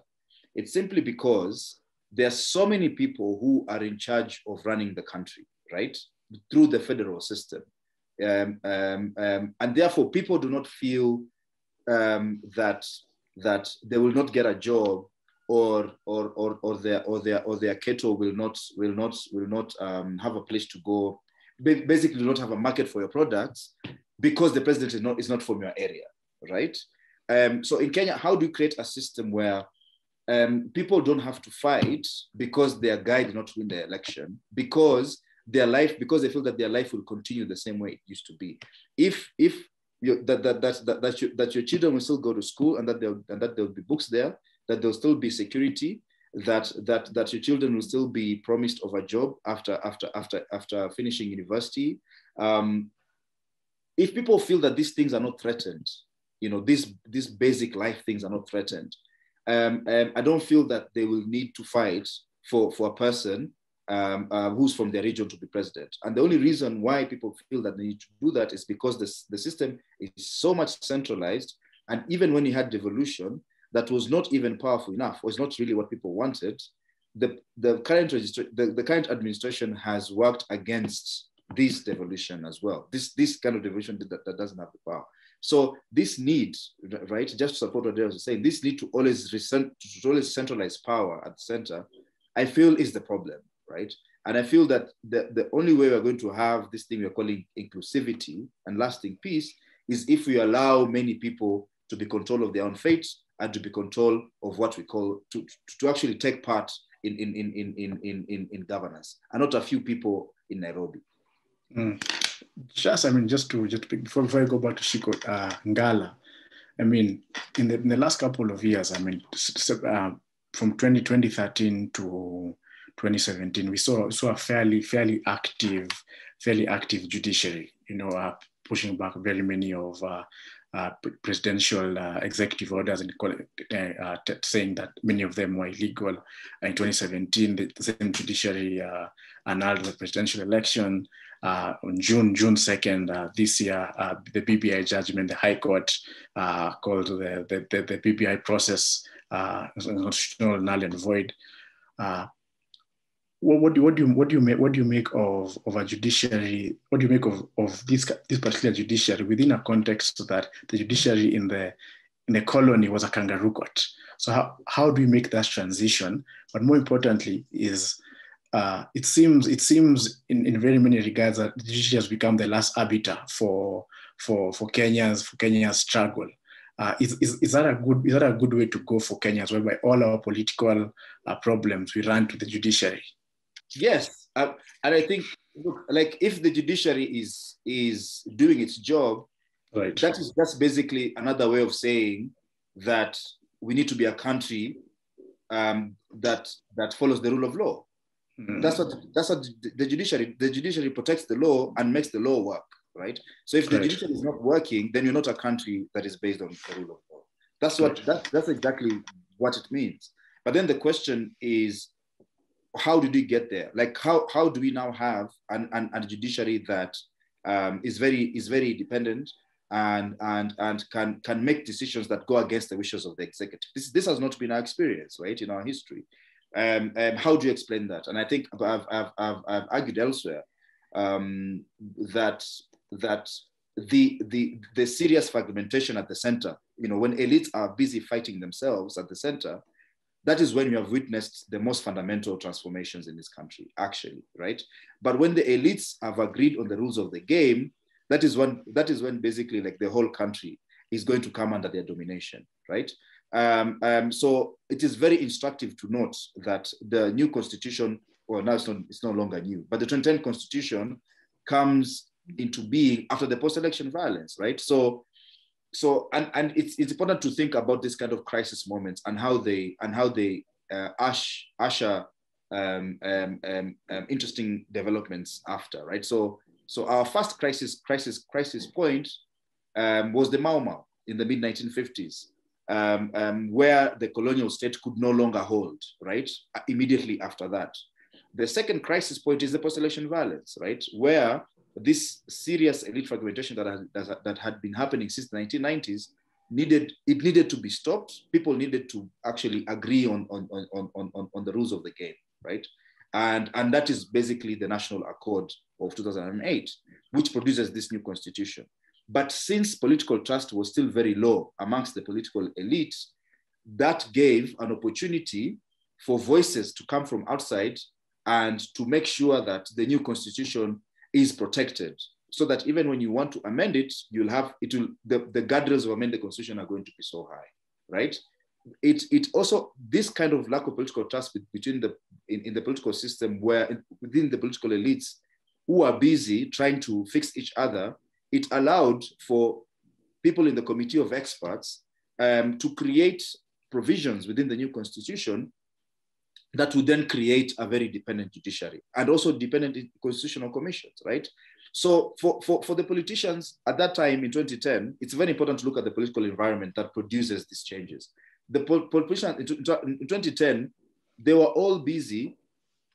Speaker 2: It's simply because there are so many people who are in charge of running the country, right? Through the federal system. Um, um, um and therefore, people do not feel um, that, that they will not get a job or or or or their or their or their cattle will not will not will not um, have a place to go. Basically not have a market for your products because the president is not is not from your area right? Um, so in kenya how do you create a system where um, people don't have to fight because their guy did not win the election because their life because they feel that their life will continue the same way it used to be? If if you, that, that, that, that, that, you, that your children will still go to school and that, there and that there'll be books there, that there'll still be security, that, that, that your children will still be promised of a job after, after, after, after finishing university. Um, if people feel that these things are not threatened, you know, these, these basic life things are not threatened, um, um, I don't feel that they will need to fight for, for a person um, uh, who's from their region to be president. And the only reason why people feel that they need to do that is because this, the system is so much centralized. And even when you had devolution, that was not even powerful enough, was not really what people wanted. The, the, current the, the current administration has worked against this devolution as well. This, this kind of devolution that, that doesn't have the power. So this need, right, just to support what Dale was saying, this need to always, recent, to always centralize power at the center, I feel is the problem right? And I feel that the, the only way we're going to have this thing we're calling inclusivity and lasting peace is if we allow many people to be control of their own fate and to be control of what we call to, to actually take part in, in, in, in, in, in, in governance and not a few people in Nairobi.
Speaker 1: Mm. Just, I mean, just to, just before, before I go back to Shiko, uh, Ngala, I mean, in the, in the last couple of years, I mean, uh, from 20, 2013 to 2017, we saw, saw a fairly, fairly active, fairly active judiciary, you know, uh, pushing back very many of uh, Uh, presidential uh, executive orders and uh, uh, saying that many of them were illegal. In 2017, the, same judiciary uh, annulled the presidential election. Uh, on June June 2nd this year, the BBI judgment, the High Court called the, the, the, the BBI process constitutional null and void what, what, do, what do you what do you make what do you make of, of a judiciary what do you make of, of this this particular judiciary within a context that the judiciary in the in the colony was a kangaroo court? So how, how do we make that transition? But more importantly is uh, it seems it seems in, in very many regards that the judiciary has become the last arbiter for for for Kenya's for Kenya's struggle. Uh, is, is, is, that a good is that a good way to go for Kenyans, whereby all our political uh, problems we run to the judiciary?
Speaker 2: Yes, uh, and I think look, like if the judiciary is is doing its job, right. that is that's basically another way of saying that we need to be a country um, that that follows the rule of law. Mm. That's what that's what the, judiciary the judiciary protects the law and makes the law work, right? So if the judiciary is not working, then you're not a country that is based on the rule of law. That's what that, that's exactly what it means. But then the question is how did we get there? Like how, how do we now have an, an, a judiciary that um, is very is very independent and and and can can make decisions that go against the wishes of the executive? This this has not been our experience, right, in our history. Um, um, how do you explain that? And I think I've I've, I've, I've argued elsewhere um, that that the the the serious fragmentation at the center, you know, when elites are busy fighting themselves at the center, that is when you have witnessed the most fundamental transformations in this country, actually, right? But when the elites have agreed on the rules of the game, that is when that is when basically like the whole country is going to come under their domination, right? Um, um, so it is very instructive to note that the new constitution, well, now it's, not, it's no longer new, but the 2010 constitution comes into being after the post-election violence, right? So so and and it's it's important to think about this kind of crisis moments and how they and how they uh, ash, usher um, um, um, um, interesting developments after, right? So so our first crisis crisis crisis point um, was the Mau Mau in the mid 1950s, um, um, where the colonial state could no longer hold, right? Immediately after that, the second crisis point is the post-election violence, right? Where this serious elite fragmentation that that had been happening since the 1990s needed it needed to be stopped. People needed to actually agree on on, on, on, on the rules of the game right? And and that is basically the national accord of 2008 which produces this new constitution. But since political trust was still very low amongst the political elite that gave an opportunity for voices to come from outside and to make sure that the new constitution is protected so that even when you want to amend it, you'll have, it will, the, the guardrails of amend the constitution are going to be so high, right? It, it also, this kind of lack of political trust between the, in, in the political system where within the political elites who are busy trying to fix each other, it allowed for people in the committee of experts um, to create provisions within the new constitution that would then create a very dependent judiciary and also dependent constitutional commissions, right? So for, for, for the politicians at that time in 2010, it's very important to look at the political environment that produces these changes. The politicians in 2010, they were all busy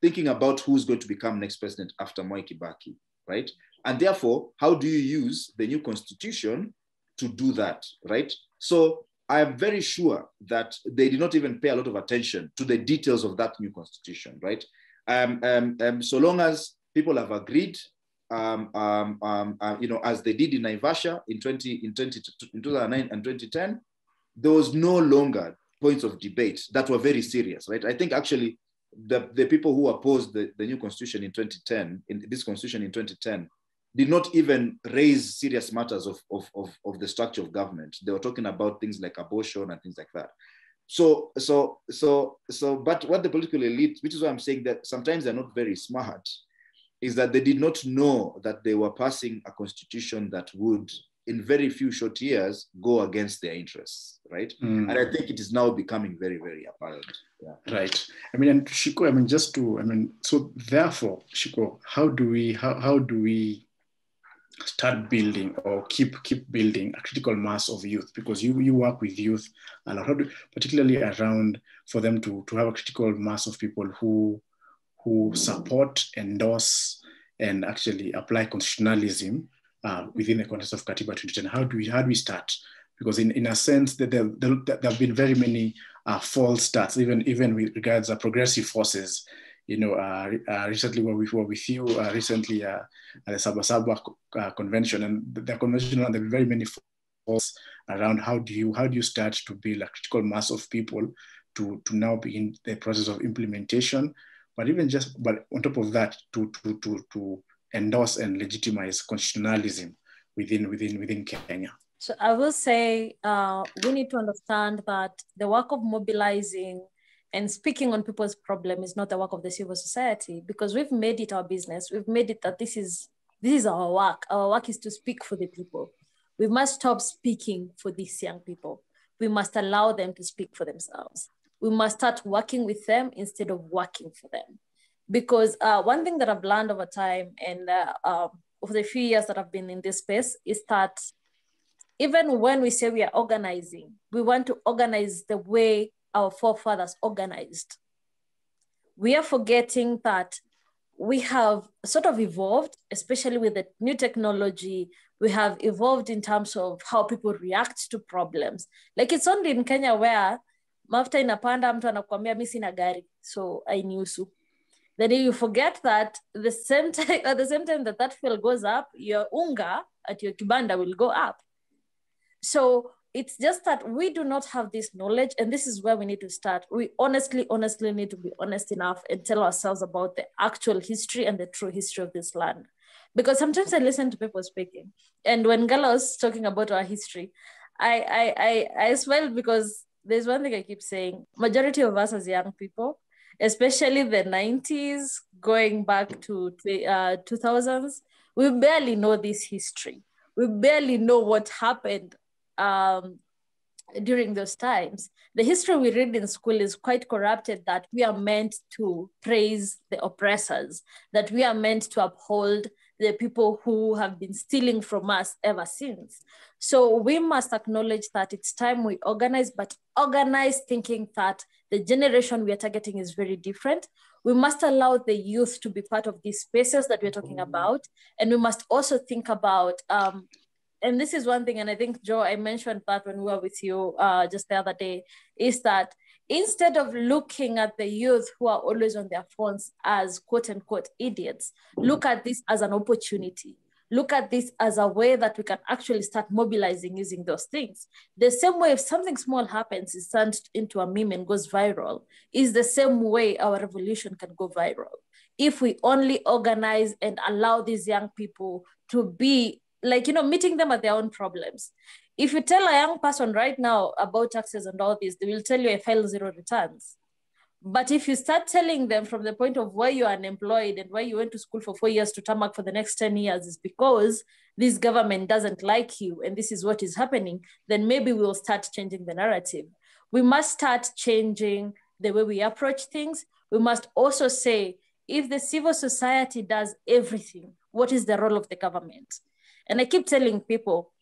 Speaker 2: thinking about who's going to become next president after Mwai Kibaki, right? And therefore, how do you use the new constitution to do that, right? So I am very sure that they did not even pay a lot of attention to the details of that new constitution, right? Um, um, um, so long as people have agreed, um, um, um, uh, you know, as they did in Naivasha in, 20, in, 20, in 2009 and 2010, there was no longer points of debate that were very serious, right? I think actually the, the people who opposed the, the new constitution in 2010, in this constitution in 2010, did not even raise serious matters of, of, of, of, the structure of government. They were talking about things like abortion and things like that. So, so, so, so, but what the political elite, which is why I'm saying that sometimes they're not very smart, is that they did not know that they were passing a constitution that would, in very few short years, go against their interests, right? Mm. And I think it is now becoming very, very apparent.
Speaker 1: Yeah. Right. I mean, and Shiko, I mean, just to, I mean, so therefore, Shiko, how do we, how, how do we start building or keep keep building a critical mass of youth because you you work with youth a lot particularly around for them to to have a critical mass of people who who support endorse and actually apply constitutionalism uh, within the context of Katiba 2010 how do we how do we start? Because in, in a sense that there, there, there have been very many uh, false starts even even with regards to progressive forces you know, uh, uh, recently we were with you recently uh, at the Sabasaba convention, and the, convention and there were very many falls around how do you how do you start to build a critical mass of people to to now begin the process of implementation, but even just but on top of that to to to to endorse and legitimize constitutionalism within within within Kenya.
Speaker 3: So I will say uh, we need to understand that the work of mobilizing and speaking on people's problem is not the work of the civil society because we've made it our business. We've made it that this is this is our work. Our work is to speak for the people. We must stop speaking for these young people. We must allow them to speak for themselves. We must start working with them instead of working for them. Because uh, one thing that i've learned over time and uh, uh, over the few years that i've been in this space is that even when we say we are organizing we want to organize the way our forefathers organized. We are forgetting that we have sort of evolved, especially with the new technology. We have evolved in terms of how people react to problems. Like it's only in Kenya where mafuta inapanda, mtu anakuambia mi sina gari, so ainiusu. Then you forget that the same time, at the same time that that fuel goes up, your unga at your kibanda will go up. So it's just that we do not have this knowledge and this is where we need to start. We honestly honestly need to be honest enough and tell ourselves about the actual history and the true history of this land. Because sometimes i listen to people speaking and when Ngala was talking about our history i i i, I smile because there's one thing i keep saying majority of us as young people especially the 90s going back to uh, 2000s we barely know this history. We barely know what happened um, during those times. The history we read in school is quite corrupted that we are meant to praise the oppressors, that we are meant to uphold the people who have been stealing from us ever since. So we must acknowledge that it's time we organize, but organize thinking that the generation we are targeting is very different. We must allow the youth to be part of these spaces that we're talking about. And we must also think about um, and this is one thing, and I think Joe, I mentioned that when we were with you uh, just the other day, is that instead of looking at the youth who are always on their phones as quote unquote idiots, look at this as an opportunity. Look at this as a way that we can actually start mobilizing using those things. The same way if something small happens, is turned into a meme and goes viral, is the same way our revolution can go viral. If we only organize and allow these young people to be like you know meeting them at their own problems if you tell a young person right now about taxes and all this they will tell you i file zero returns But if you start telling them from the point of why you're unemployed and why you went to school for four years to tarmac for the next 10 years is because this government doesn't like you and this is what is happening, then maybe we'll start changing the narrative. We must start changing the way we approach things. We must also say, if the civil society does everything, what is the role of the government? And I keep telling people,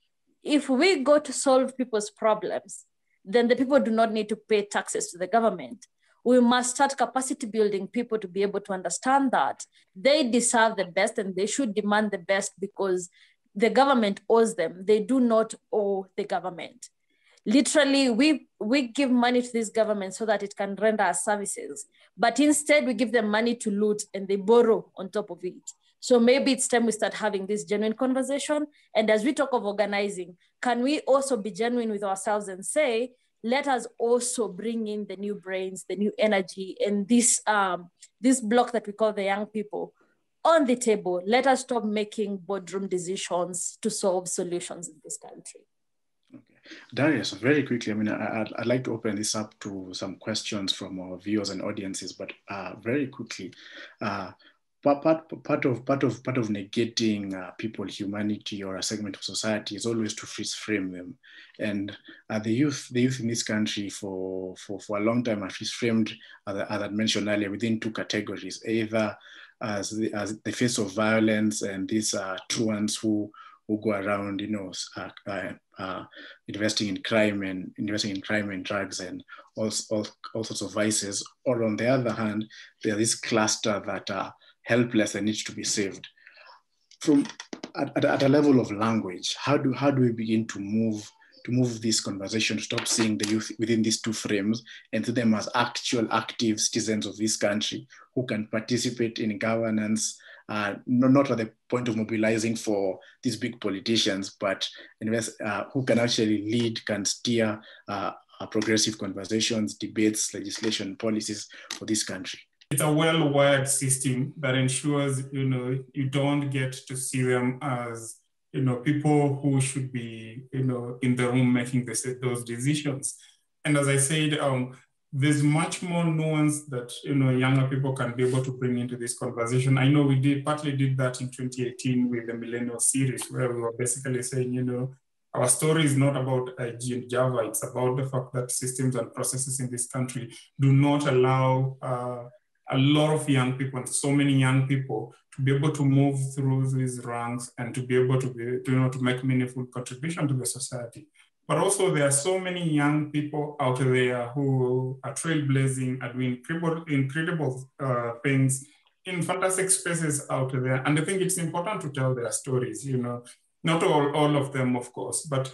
Speaker 3: if we go to solve people's problems, then the people do not need to pay taxes to the government we must start capacity building people to be able to understand that they deserve the best and they should demand the best because the government owes them. They do not owe the government. Literally, we, we give money to this government so that it can render us services, but instead we give them money to loot and they borrow on top of it. So maybe it's time we start having this genuine conversation. And as we talk of organizing, can we also be genuine with ourselves and say, let us also bring in the new brains, the new energy, and this um, this block that we call the young people on the table. Let us stop making boardroom decisions to solve solutions in this country.
Speaker 1: Okay. Darius, very quickly, I mean, I, would like to open this up to some questions from our viewers and audiences, but uh, very quickly, uh, part, part of part of part of negating uh, people humanity or a segment of society is always to freeze frame them and uh, the youth the youth in this country for for, for a long time are freeze framed as, as i mentioned earlier within two categories either as the, as the face of violence and these are truants who who go around, you know, uh, uh, uh, investing in crime and investing in crime and drugs and all, all, all sorts of vices. Or on the other hand, there's this cluster that are helpless and needs to be saved. From at, at, at, a level of language, how do how do we begin to move to move this conversation, to stop seeing the youth within these two frames and see them as actual active citizens of this country who can participate in governance, uh, not at the point of mobilizing for these big politicians, but invest, uh, who can actually lead, can steer uh, progressive conversations, debates, legislation, policies for this country
Speaker 4: it's a well-wired system that ensures you know you don't get to see them as you know people who should be you know in the room making this, those decisions and as i said um, there's much more nuance that you know younger people can be able to bring into this conversation i know we did partly did that in 2018 with the millennial series where we were basically saying you know our story is not about IG and Java. It's about the fact that systems and processes in this country do not allow uh, a lot of young people and so many young people to be able to move through these ranks and to be able to be to, you know to make meaningful contribution to the society. But also there are so many young people out there who are trailblazing are doing incredible, incredible uh, things in fantastic spaces out there. And i think it's important to tell their stories you know. Not all, all of them of course but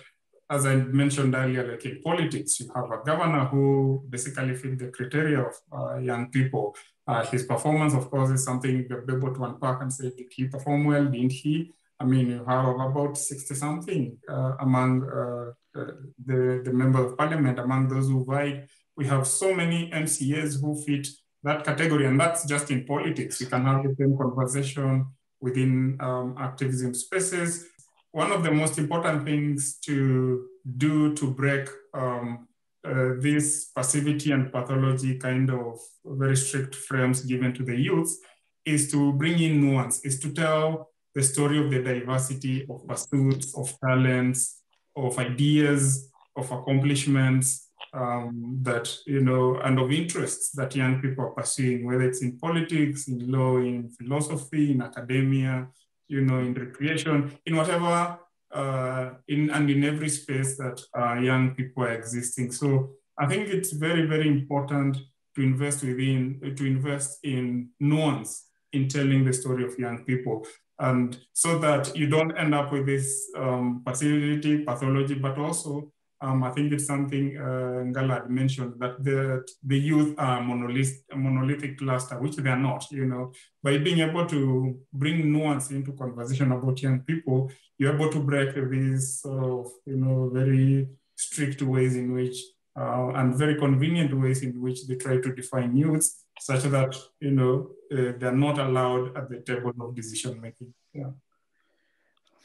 Speaker 4: as I mentioned earlier, like in politics, you have a governor who basically fit the criteria of uh, young people. Uh, his performance, of course, is something you're able to unpack and say, did he perform well? Didn't he? I mean, you have about 60 something uh, among uh, the, the members of parliament, among those who vied. We have so many MCAs who fit that category, and that's just in politics. You can have the same conversation within um, activism spaces. One of the most important things to do to break um, uh, this passivity and pathology kind of very strict frames given to the youth is to bring in nuance, is to tell the story of the diversity of pursuits, of talents, of ideas, of accomplishments um, that, you know, and of interests that young people are pursuing, whether it's in politics, in law, in philosophy, in academia, you know, in recreation, in whatever uh, in and in every space that uh, young people are existing. So I think it's very, very important to invest within, to invest in nuance in telling the story of young people. And so that you don't end up with this um, passivity, pathology, but also um, I think it's something uh, Ngala mentioned that the, the youth are monolith, monolithic cluster, which they are not, you know. By being able to bring nuance into conversation about young people, you're able to break these sort of, you know, very strict ways in which, uh, and very convenient ways in which they try to define youths, such that, you know, uh, they're not allowed at the table of decision making. Yeah.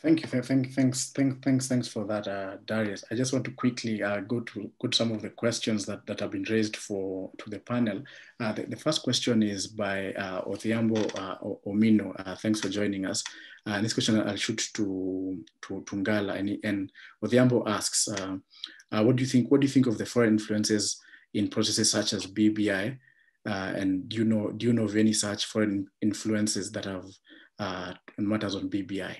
Speaker 1: Thank you. Thank, thanks, thank, thanks, thanks for that, uh, Darius. I just want to quickly uh, go to go to some of the questions that, that have been raised for to the panel. Uh, the, the, first question is by uh, Odhiambo uh, Omino. Uh, thanks for joining us. Uh, this question I'll shoot to to, to Ngala, and, and Odhiambo asks, "What do you think? What do you think of the foreign influences in processes such as BBI? and do you know do you know of any such foreign influences that have uh, matters on BBI?"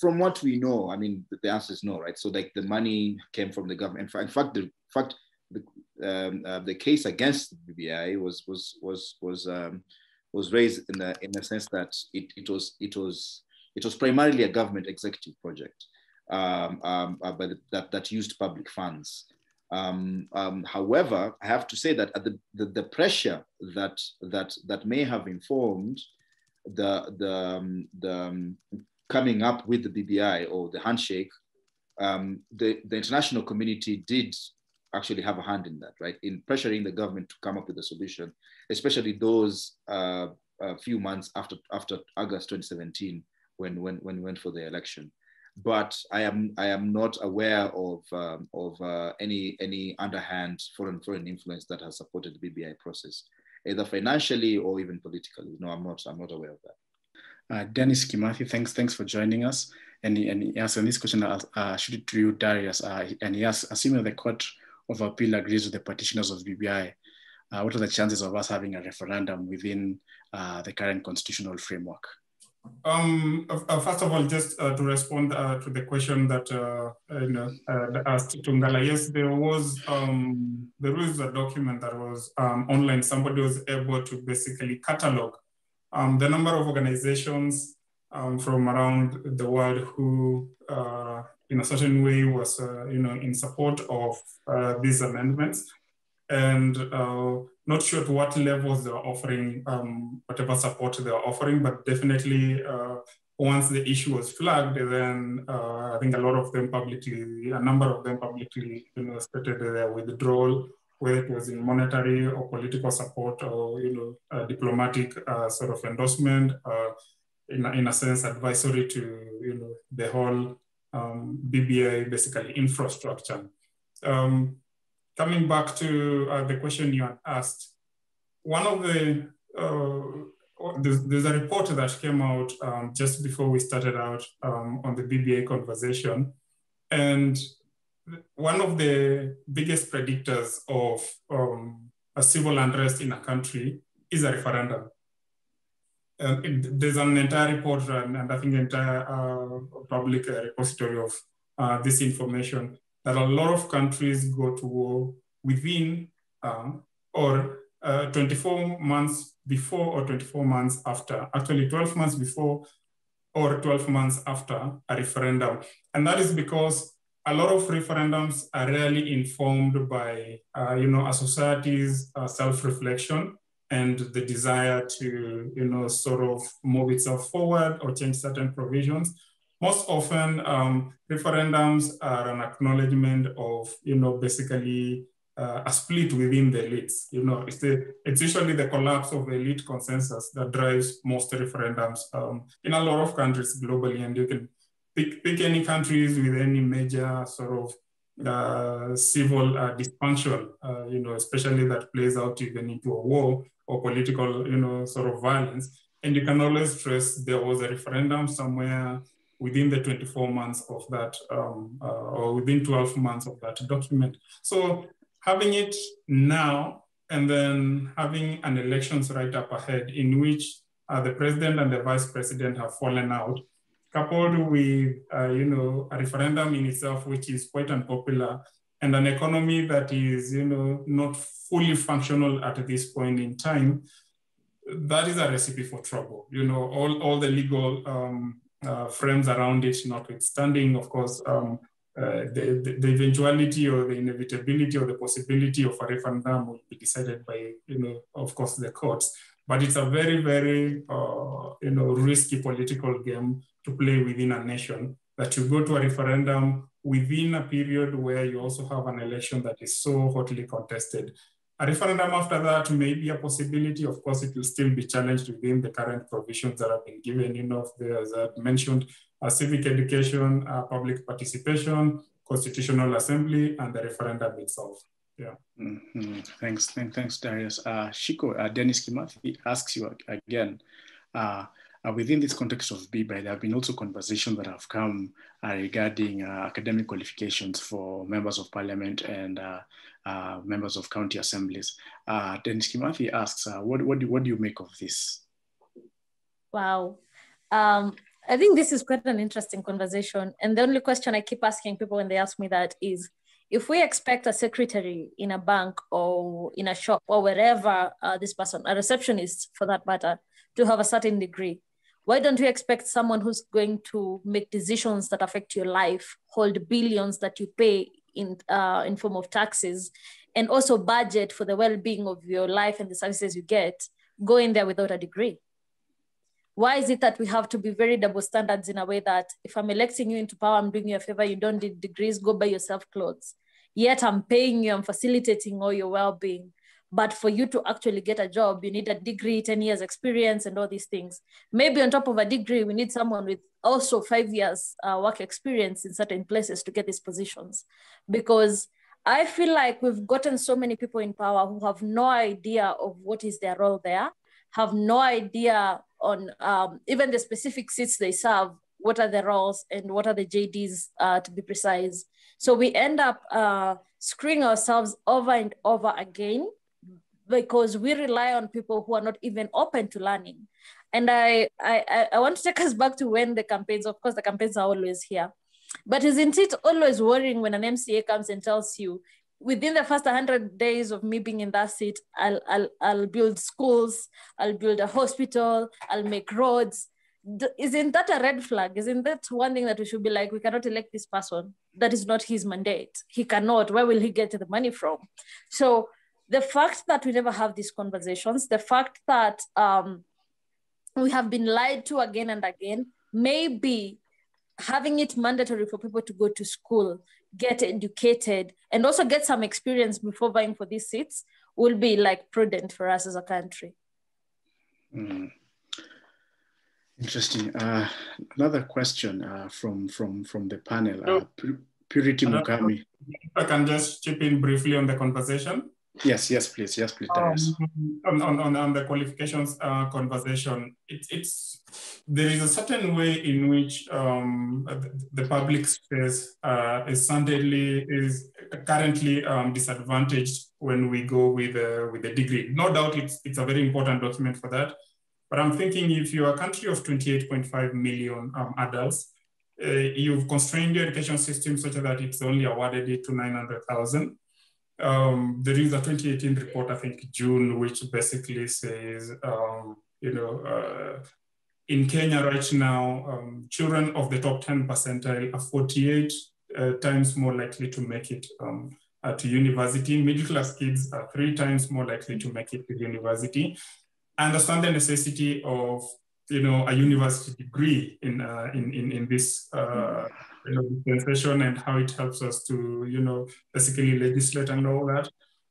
Speaker 2: From what we know, I mean, the answer is no, right? So like the money came from the government. In fact, the fact the um, uh, the case against the BBI was was was was um, was raised in the in the sense that it, it was it was it was primarily a government executive project um, um, uh, the, that that used public funds. Um, um, however, I have to say that the, the, the pressure that that that may have informed the the um, the um, coming up with the BBI or the handshake, um, the, the international community did actually have a hand in that, right? In pressuring the government to come up with a solution, especially those uh, few months after after August 2017, when when when we went for the election. But I am I am not aware of um, of uh, any any underhand foreign foreign influence that has supported the BBI process, either financially or even politically. No, I'm not I'm not aware of that.
Speaker 1: Uh, Dennis Kimathi, thanks, thanks for joining us. And, and he asked, and this question I'll uh, shoot it to you, Darius. Uh, and he asked, assuming the Court of Appeal agrees with the petitioners of BBI, uh, what are the chances of us having a referendum within uh, the current constitutional framework?
Speaker 4: Um, uh, first of all, just to respond to the question that you know, asked Tungala, yes, there was um, there was a document that was um, online. Somebody was able to basically catalog um, the number of organizations um, from around the world who, uh, in a certain way, was uh, you know in support of uh, these amendments, and uh, not sure to what levels they're offering um, whatever support they're offering, but definitely uh, once the issue was flagged, then uh, I think a lot of them publicly, a number of them publicly, you know, stated their withdrawal whether it was in monetary or political support or you know diplomatic uh, sort of endorsement, uh, in, in a sense advisory to you know the whole um, BBI basically infrastructure. Um, coming back to uh, the question you asked, one of the uh, there's, there's, a report that came out um, just before we started out um, on the BBI conversation, and one of the biggest predictors of um, a civil unrest in a country is a referendum. Um, it, there's an entire report and, and I think entire uh, public uh, repository of uh, this information that a lot of countries go to war within um, or uh, 24 months before or 24 months after, actually 12 months before or 12 months after a referendum. And that is because a lot of referendums are rarely informed by, uh, you know, a society's uh, self-reflection and the desire to, you know, sort of move itself forward or change certain provisions. Most often, um, referendums are an acknowledgement of, you know, basically uh, a split within the elites. You know, it's, the, it's usually the collapse of elite consensus that drives most referendums um, in a lot of countries globally, and you can pick, pick any countries with any major sort of uh, civil uh, dysfunction, uh, you know, especially that plays out even into a war or political, you know, sort of violence. And you can always trace there was a referendum somewhere within the 24 months of that, um, uh, or within 12 months of that document. So having it now and then having an elections right up ahead in which uh, the president and the vice president have fallen out coupled with, uh, you know, a referendum in itself, which is quite unpopular, and an economy that is, you know, not fully functional at this point in time, that is a recipe for trouble. You know, all, all the legal um, uh, frames around it notwithstanding, of course, um, uh, the, the, the, eventuality or the inevitability or the possibility of a referendum will be decided by, you know, of course, the courts. But it's a very, very, uh, you know, risky political game to play within a nation, that you go to a referendum within a period where you also have an election that is so hotly contested. A referendum after that may be a possibility. Of course, it will still be challenged within the current provisions that have been given. You know, as I mentioned, civic education, public participation, constitutional assembly, and the referendum itself. Yeah.
Speaker 1: Mm -hmm. Thanks, thanks, thanks, Darius. Uh, Shiko, uh, Dennis Kimathi asks you again. Uh, uh, within this context of BBI, there have been also conversations that have come uh, regarding uh, academic qualifications for members of parliament and uh, uh, members of county assemblies. Uh, Dennis Kimathi asks, what, what, do, what do you make of this?
Speaker 3: Wow. Um, I think this is quite an interesting conversation. And the only question I keep asking people when they ask me that is, if we expect a secretary in a bank or in a shop or wherever this person, a receptionist for that matter, to have a certain degree, why don't you expect someone who's going to make decisions that affect your life, hold billions that you pay in, uh, in form of taxes, and also budget for the well-being of your life and the services you get, go in there without a degree? Why is it that we have to be very double standards in a way that if I'm electing you into power, I'm doing you a favor, you don't need degrees, go buy yourself clothes. Yet I'm paying you, I'm facilitating all your well-being. But for you to actually get a job, you need a degree, 10 years experience, and all these things. Maybe on top of a degree, we need someone with also five years uh, work experience in certain places to get these positions. Because I feel like we've gotten so many people in power who have no idea of what is their role there, have no idea on um, even the specific seats they serve, what are the roles and what are the JDs uh, to be precise. So we end up uh, screwing ourselves over and over again because we rely on people who are not even open to learning. And I, I, I want to take us back to when the campaigns, of course, the campaigns are always here. But isn't it always worrying when an MCA comes and tells you, within the first 100 days of me being in that seat, I'll, I'll, I'll build schools, I'll build a hospital, I'll make roads. Isn't that a red flag? Isn't that one thing that we should be like, we cannot elect this person? That is not his mandate. He cannot. Where will he get the money from? So the fact that we never have these conversations, the fact that um, we have been lied to again and again, maybe having it mandatory for people to go to school, get educated, and also get some experience before vying for these seats will be like prudent for us as a country.
Speaker 1: Mm. Interesting. Uh, another question uh, from from from the panel. Uh, Purity Mukami.
Speaker 4: I can just chip in briefly on the conversation.
Speaker 1: Yes, yes, please. Yes, please.
Speaker 4: Um, on, on, on the qualifications uh, conversation, it, it's there is a certain way in which um, the public space uh, is suddenly is currently um, disadvantaged when we go with uh, with the degree. No doubt, it's it's a very important document for that. But I'm thinking if you're a country of 28.5 million um, adults, uh, you've constrained your education system such that it's only awarded it to 900,000 um, there is a 2018 report, I think June, which basically says, um, you know, uh, in Kenya right now, um, children of the top 10 percentile are 48 uh, times more likely to make it um, uh, to university. Middle class kids are three times more likely to make it to university. Understand the necessity of, you know, a university degree in, uh, in, in, in this uh, you know, dispensation and how it helps us to, you know, basically legislate and all that.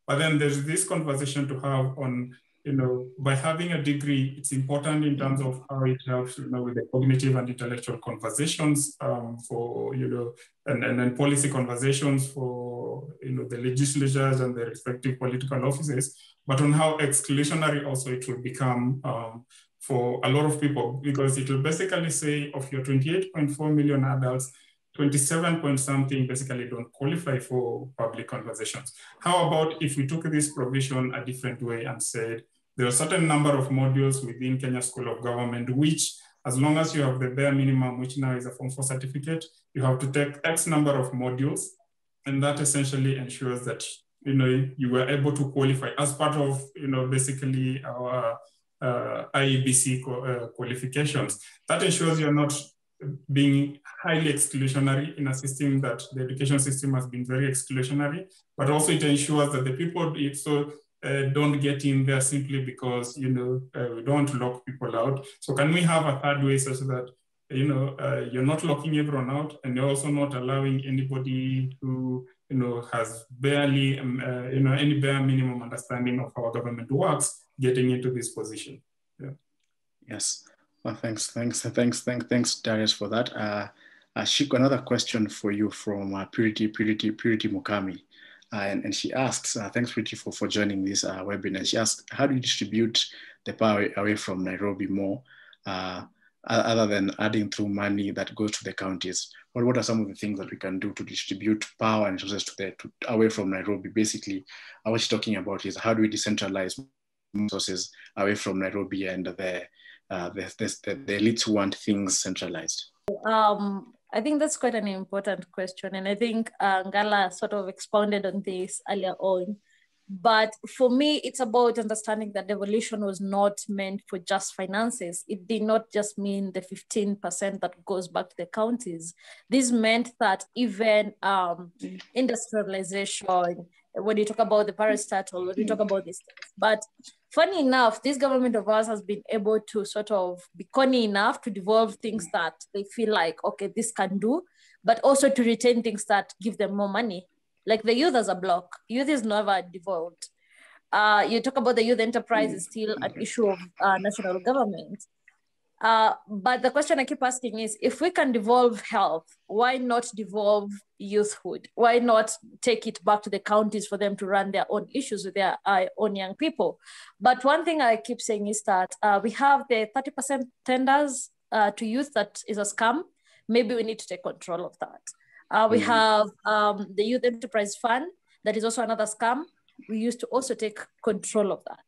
Speaker 4: But then there's this conversation to have on, you know, by having a degree, it's important in terms of how it helps, you know, with the cognitive and intellectual conversations um, for, you know, and, and then policy conversations for, you know, the legislatures and the respective political offices, but on how exclusionary also it will become um, for a lot of people, because it will basically say of your 28.4 million adults, 27 point something basically don't qualify for public conversations. How about if we took this provision a different way and said, there are a certain number of modules within Kenya School of Government, which as long as you have the bare minimum, which now is a Form 4 certificate, you have to take X number of modules. And that essentially ensures that, you know, you were able to qualify as part of, you know, basically our uh, IEBC uh, qualifications. That ensures you're not being highly exclusionary in a system that the education system has been very exclusionary, but also it ensures that the people so uh, don't get in there simply because you know uh, we don't lock people out. So can we have a third way such that you know uh, you're not locking everyone out and you're also not allowing anybody who you know, has barely, um, uh, you know, any bare minimum understanding of how government works, getting into this position. Yeah.
Speaker 1: Yes. Well, thanks, thanks, thanks, thanks, thanks, Darius, for that. Uh, uh, Shik, another question for you from uh, Purity, Purity, Purity Mukami. Uh, and, and, she asks, uh, thanks Purity for, for joining this uh, webinar. She asks, how do you distribute the power away from Nairobi more, uh, other than adding through money that goes to the counties? What, what are some of the things that we can do to distribute power and resources to the, to, away from Nairobi? Basically, what she's talking about is how do we decentralize resources away from Nairobi and the the, the, the elites want things centralized?
Speaker 3: Um, I think that's quite an important question. And I think uh, Ngala sort of expounded on this earlier on. But for me, it's about understanding that devolution was not meant for just finances. It did not just mean the 15% that goes back to the counties. This meant that even um, industrialization, when you talk about the parastatal, when you talk about these things, but funny enough, this government of ours has been able to sort of be corny enough to devolve things that they feel like, okay, this can do, but also to retain things that give them more money. Like the youth as a block, youth is never devolved. Uh, you talk about the youth enterprise is still an issue of uh, national government. Uh, but the question I keep asking is if we can devolve health, why not devolve youthhood? Why not take it back to the counties for them to run their own issues with their uh, own young people? But one thing I keep saying is that uh, we have the 30% tenders uh, to youth that is a scam. Maybe we need to take control of that. Uh, we mm. have um, the Youth Enterprise Fund, that is also another scam. We used to also take control of that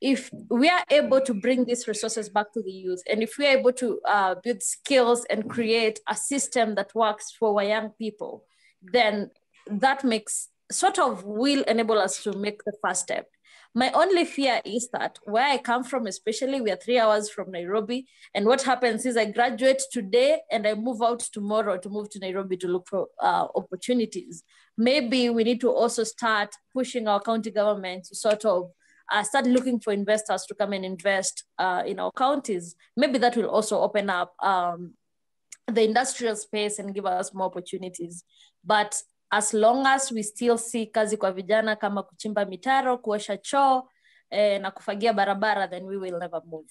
Speaker 3: if we are able to bring these resources back to the youth, and if we are able to uh, build skills and create a system that works for our young people, then that makes sort of will enable us to make the first step. My only fear is that where I come from, especially we are three hours from Nairobi, and what happens is I graduate today and I move out tomorrow to move to Nairobi to look for uh, opportunities. Maybe we need to also start pushing our county government to sort of uh, start looking for investors to come and invest uh, in our counties, maybe that will also open up um, the industrial space and give us more opportunities. But as long as we still see kazi kwa vijana kama kuchimba mitaro, kuosha choo eh, na kufagia barabara, then we will never move.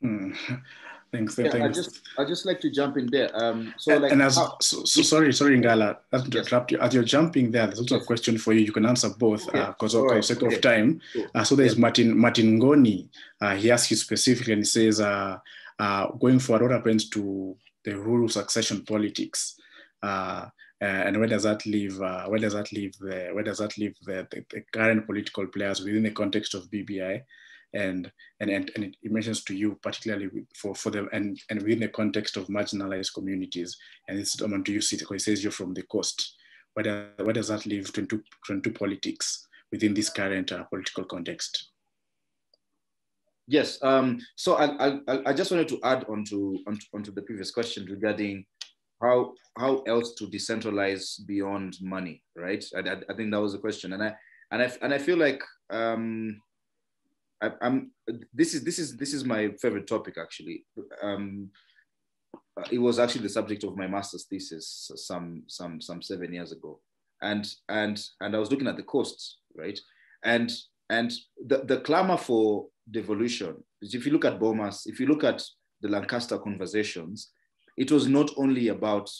Speaker 1: Hmm. Thanks.
Speaker 2: Yeah,
Speaker 1: thanks.
Speaker 2: I just I just like to jump in there. Um, so
Speaker 1: and,
Speaker 2: like,
Speaker 1: and as,
Speaker 2: how,
Speaker 1: so, so sorry, sorry, Ngala, that's to
Speaker 2: Yes.
Speaker 1: interrupt you. As you're jumping there, there's also a question for you. You can answer both
Speaker 2: Okay.
Speaker 1: because
Speaker 2: All
Speaker 1: of
Speaker 2: right.
Speaker 1: sake
Speaker 2: Okay.
Speaker 1: of time.
Speaker 2: Sure.
Speaker 1: Uh, so there's
Speaker 2: Yeah.
Speaker 1: Martin Martin Ngoni. Uh, he asks you specifically, and he says, uh, uh, going forward, what happens to the rural succession politics? Uh, uh, and where does that leave? Uh, where does that leave the? Where does that leave the, the, the current political players within the context of BBI? And and and, and it mentions to you particularly for for them and and within the context of marginalized communities. And it's um, to you, City, because it says you're from the coast. Where, where does that leave 22, 22 politics within this current uh, political context?
Speaker 2: Yes. Um, so I, I, I just wanted to add on to, on, onto the previous question regarding how how else to decentralize beyond money, right? I, I, I think that was the question, and I and I and I feel like um, I, I'm this is this is this is my favorite topic actually. Um, it was actually the subject of my master's thesis some some some seven years ago, and and and I was looking at the costs, right? And and the, the clamor for devolution if you look at Bomas, if you look at the Lancaster conversations, it was not only about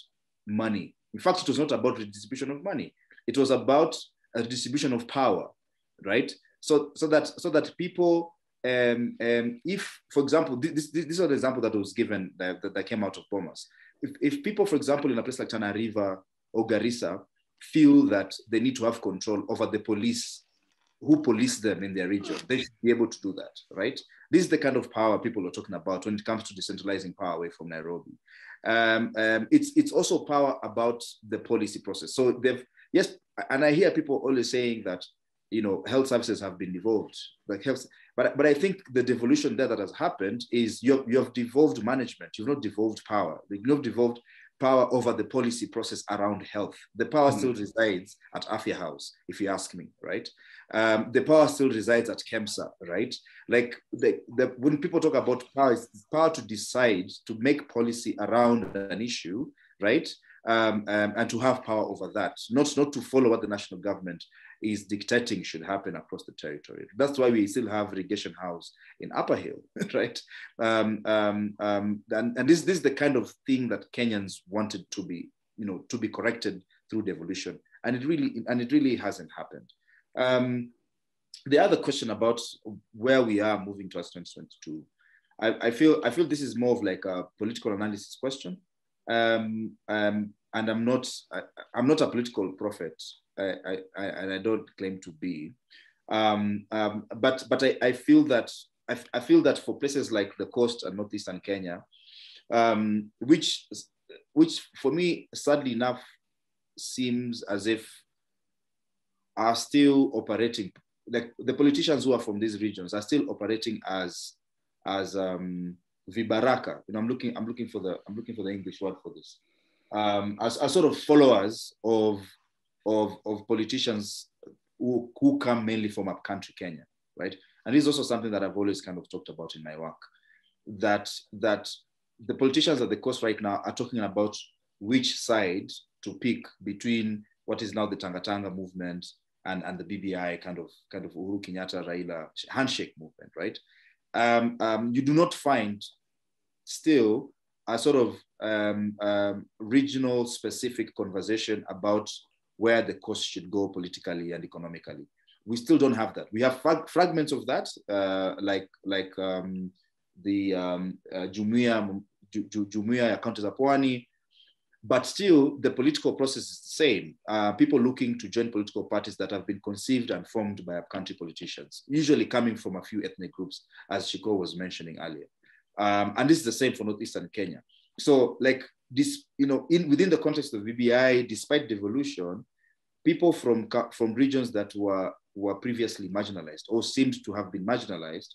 Speaker 2: money. In fact, it was not about redistribution of money. It was about a distribution of power, right? So, so that so that people, um, um, if, for example, this, this, this is an example that was given that, that, that came out of Bomas. If, if people, for example, in a place like Tana River or Garissa, feel that they need to have control over the police who police them in their region. They should be able to do that, right? This is the kind of power people are talking about when it comes to decentralizing power away from Nairobi. Um, um, it's it's also power about the policy process. So they've yes, and I hear people always saying that you know health services have been devolved, like health. But but I think the devolution there that has happened is you you have devolved management. You've not devolved power. You've not devolved power over the policy process around health. The power
Speaker 1: Mm.
Speaker 2: still resides at Afya House, if you ask me, right? Um, the power still resides at KEMSA, right? Like the, the, when people talk about power, it's power to decide, to make policy around an issue, right? um, um, and to have power over that, not, not to follow what the national government is dictating should happen across the territory. That's why we still have irrigation house in Upper Hill, right? Um, um, um, and, and this, this is the kind of thing that Kenyans wanted to be, you know, to be corrected through devolution, and it really, and it really hasn't happened. Um, the other question about where we are moving towards 2022, I, I, feel I feel this is more of like a political analysis question, um, um, and I'm not I, am not a political prophet, I, I, and I don't claim to be. Um, um, but but I, I feel that I, I, feel that for places like the coast and northeastern Kenya, um, which which for me sadly enough seems as if are still operating like the politicians who are from these regions are still operating as as um, vibaraka. You know, I'm looking I'm looking for the I'm looking for the English word for this. Um, as, as sort of followers of of, of politicians who, who come mainly from upcountry Kenya, right? And this is also something that I've always kind of talked about in my work, that, that the politicians at the coast right now are talking about which side to pick between what is now the Tangatanga movement and, and the BBI kind of kind of Uhuru Kenyatta Raila handshake movement, right? Um, um, you do not find still a sort of um, um regional specific conversation about where the coast should go politically and economically. We still don't have that. We have frag fragments of that, uh, like like um, the um, uh, Jumuiya Jumuiya ya Kaunti za Pwani, but still the political process is the same. Uh, people looking to join political parties that have been conceived and formed by upcountry politicians, usually coming from a few ethnic groups, as Shiko was mentioning earlier. Um, and this is the same for northeastern Kenya. So, like this, you know, in within the context of BBI, despite devolution, people from from regions that were were previously marginalized or seemed to have been marginalized,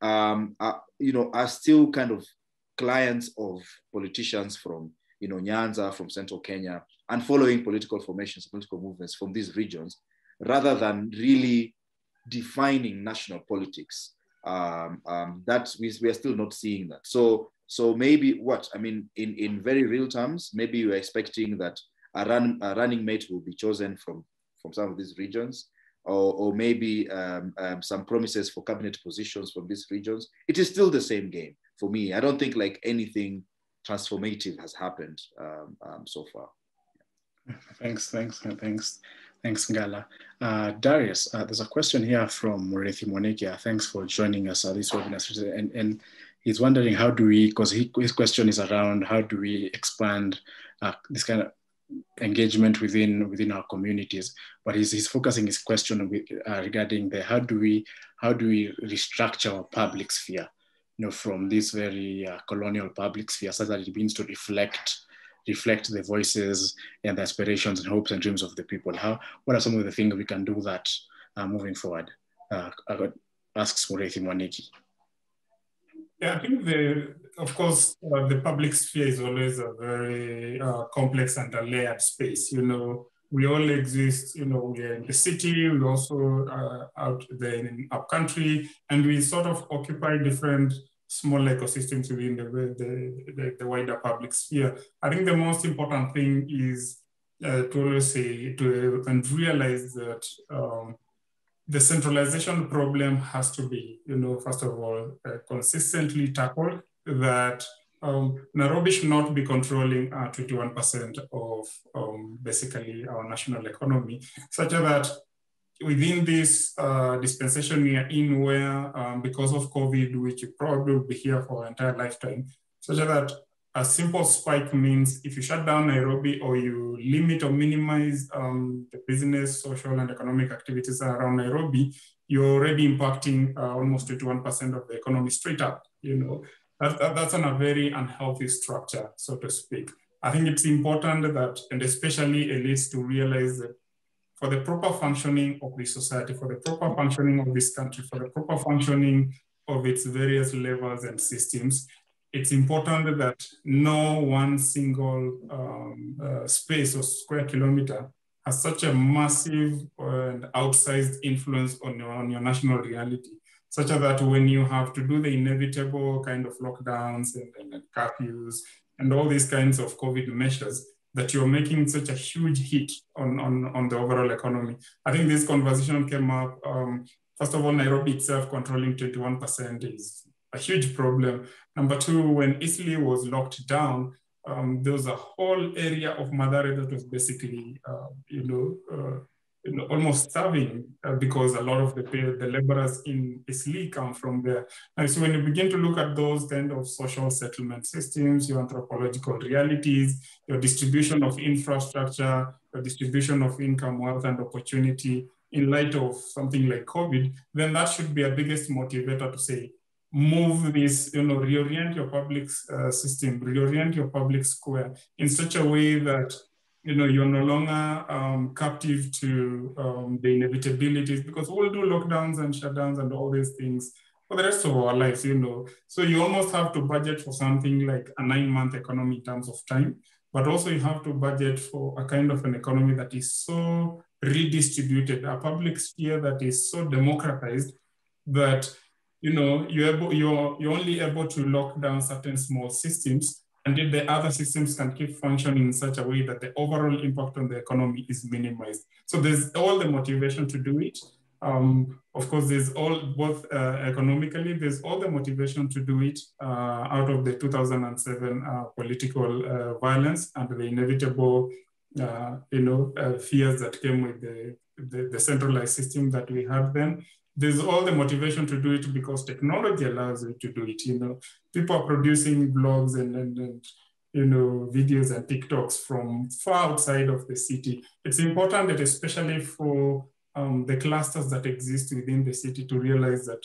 Speaker 2: um, are, you know, are still kind of clients of politicians from you know Nyanza, from Central Kenya, and following political formations, political movements from these regions, rather than really defining national politics. Um, um, that we, we are still not seeing that. So so maybe what I mean in in very real terms, maybe you're expecting that a, run, a running mate will be chosen from from some of these regions, or, or maybe um, um, some promises for cabinet positions from these regions. It is still the same game for me. I don't think like anything transformative has happened um, um so far.
Speaker 1: Thanks, thanks, thanks, thanks, Ngala. Uh, Darius, uh, there's a question here from Murethi Mwaniki. Thanks for joining us at this webinar. And, and he's wondering how do we, because his question is around how do we expand uh, this kind of engagement within within our communities. But he's, he's focusing his question with, uh, regarding the how do we how do we restructure our public sphere, you know, from this very uh, colonial public sphere, such that it begins to reflect reflect the voices and the aspirations and hopes and dreams of the people. How what are some of the things we can do that uh, moving forward? Uh, asks Murethi Mwaniki.
Speaker 4: Yeah, I think the, of course, uh, the public sphere is always a very uh, complex and a layered space. You know, we all exist, you know, we're in the city, we also uh, out there in upcountry, and we sort of occupy different small ecosystems within the, the, the, the wider public sphere. I think the most important thing is uh, to always say to and realize that um, the centralization problem has to be, you know, first of all, uh, consistently tackled that um, Nairobi should not be controlling uh, 21% of um, basically our national economy, such that within this uh, dispensation we are in where, um, because of COVID, which you probably will be here for our entire lifetime, such that a simple spike means if you shut down Nairobi or you limit or minimize um, the business, social, and economic activities around Nairobi, you're already impacting uh, almost 21% of the economy straight up. You know, that, that, that's on a very unhealthy structure, so to speak. I think it's important that, and especially elites to realize that for the proper functioning of this society, for the proper functioning of this country, for the proper functioning of its various levels and systems, it's important that no one single um, uh, space or square kilometer has such a massive and outsized influence on your, on your national reality, such that when you have to do the inevitable kind of lockdowns and, and, and curfews and all these kinds of COVID measures, that you're making such a huge hit on, on, on the overall economy. I think this conversation came up. Um, first of all, Nairobi itself controlling 21% is a huge problem. Number two, when Eastleigh was locked down, um, there was a whole area of Mathare that was basically, uh, you know, uh, almost starving uh, because a lot of the the laborers in Eastleigh come from there. And so when you begin to look at those kind of social settlement systems, your anthropological realities, your distribution of infrastructure, your distribution of income, wealth, and opportunity in light of something like COVID, then that should be a biggest motivator to say, move this, you know, reorient your public uh, system, reorient your public square in such a way that you know, you're no longer um, captive to um, the inevitabilities because we'll do lockdowns and shutdowns and all these things for the rest of our lives, you know. So you almost have to budget for something like a nine month economy in terms of time, but also you have to budget for a kind of an economy that is so redistributed, a public sphere that is so democratized that, you know, you're, able, you're, you're only able to lock down certain small systems and if the other systems can keep functioning in such a way that the overall impact on the economy is minimized. So there's all the motivation to do it. Um, of course, there's all both uh, economically, there's all the motivation to do it uh, out of the 2007 uh, political uh, violence and the inevitable, uh, you know, uh, fears that came with the, the, the centralized system that we had then there's all the motivation to do it because technology allows you to do it. You know, people are producing blogs and, and, and you know videos and TikToks from far outside of the city. It's important that especially for um, the clusters that exist within the city to realize that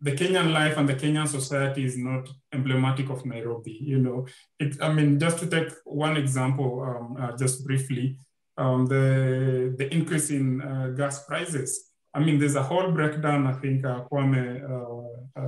Speaker 4: the Kenyan life and the Kenyan society is not emblematic of Nairobi. You know, it, I mean, just to take one example, um, uh, just briefly, um, the the increase in uh, gas prices I mean, there's a whole breakdown, I think uh, Kwame uh,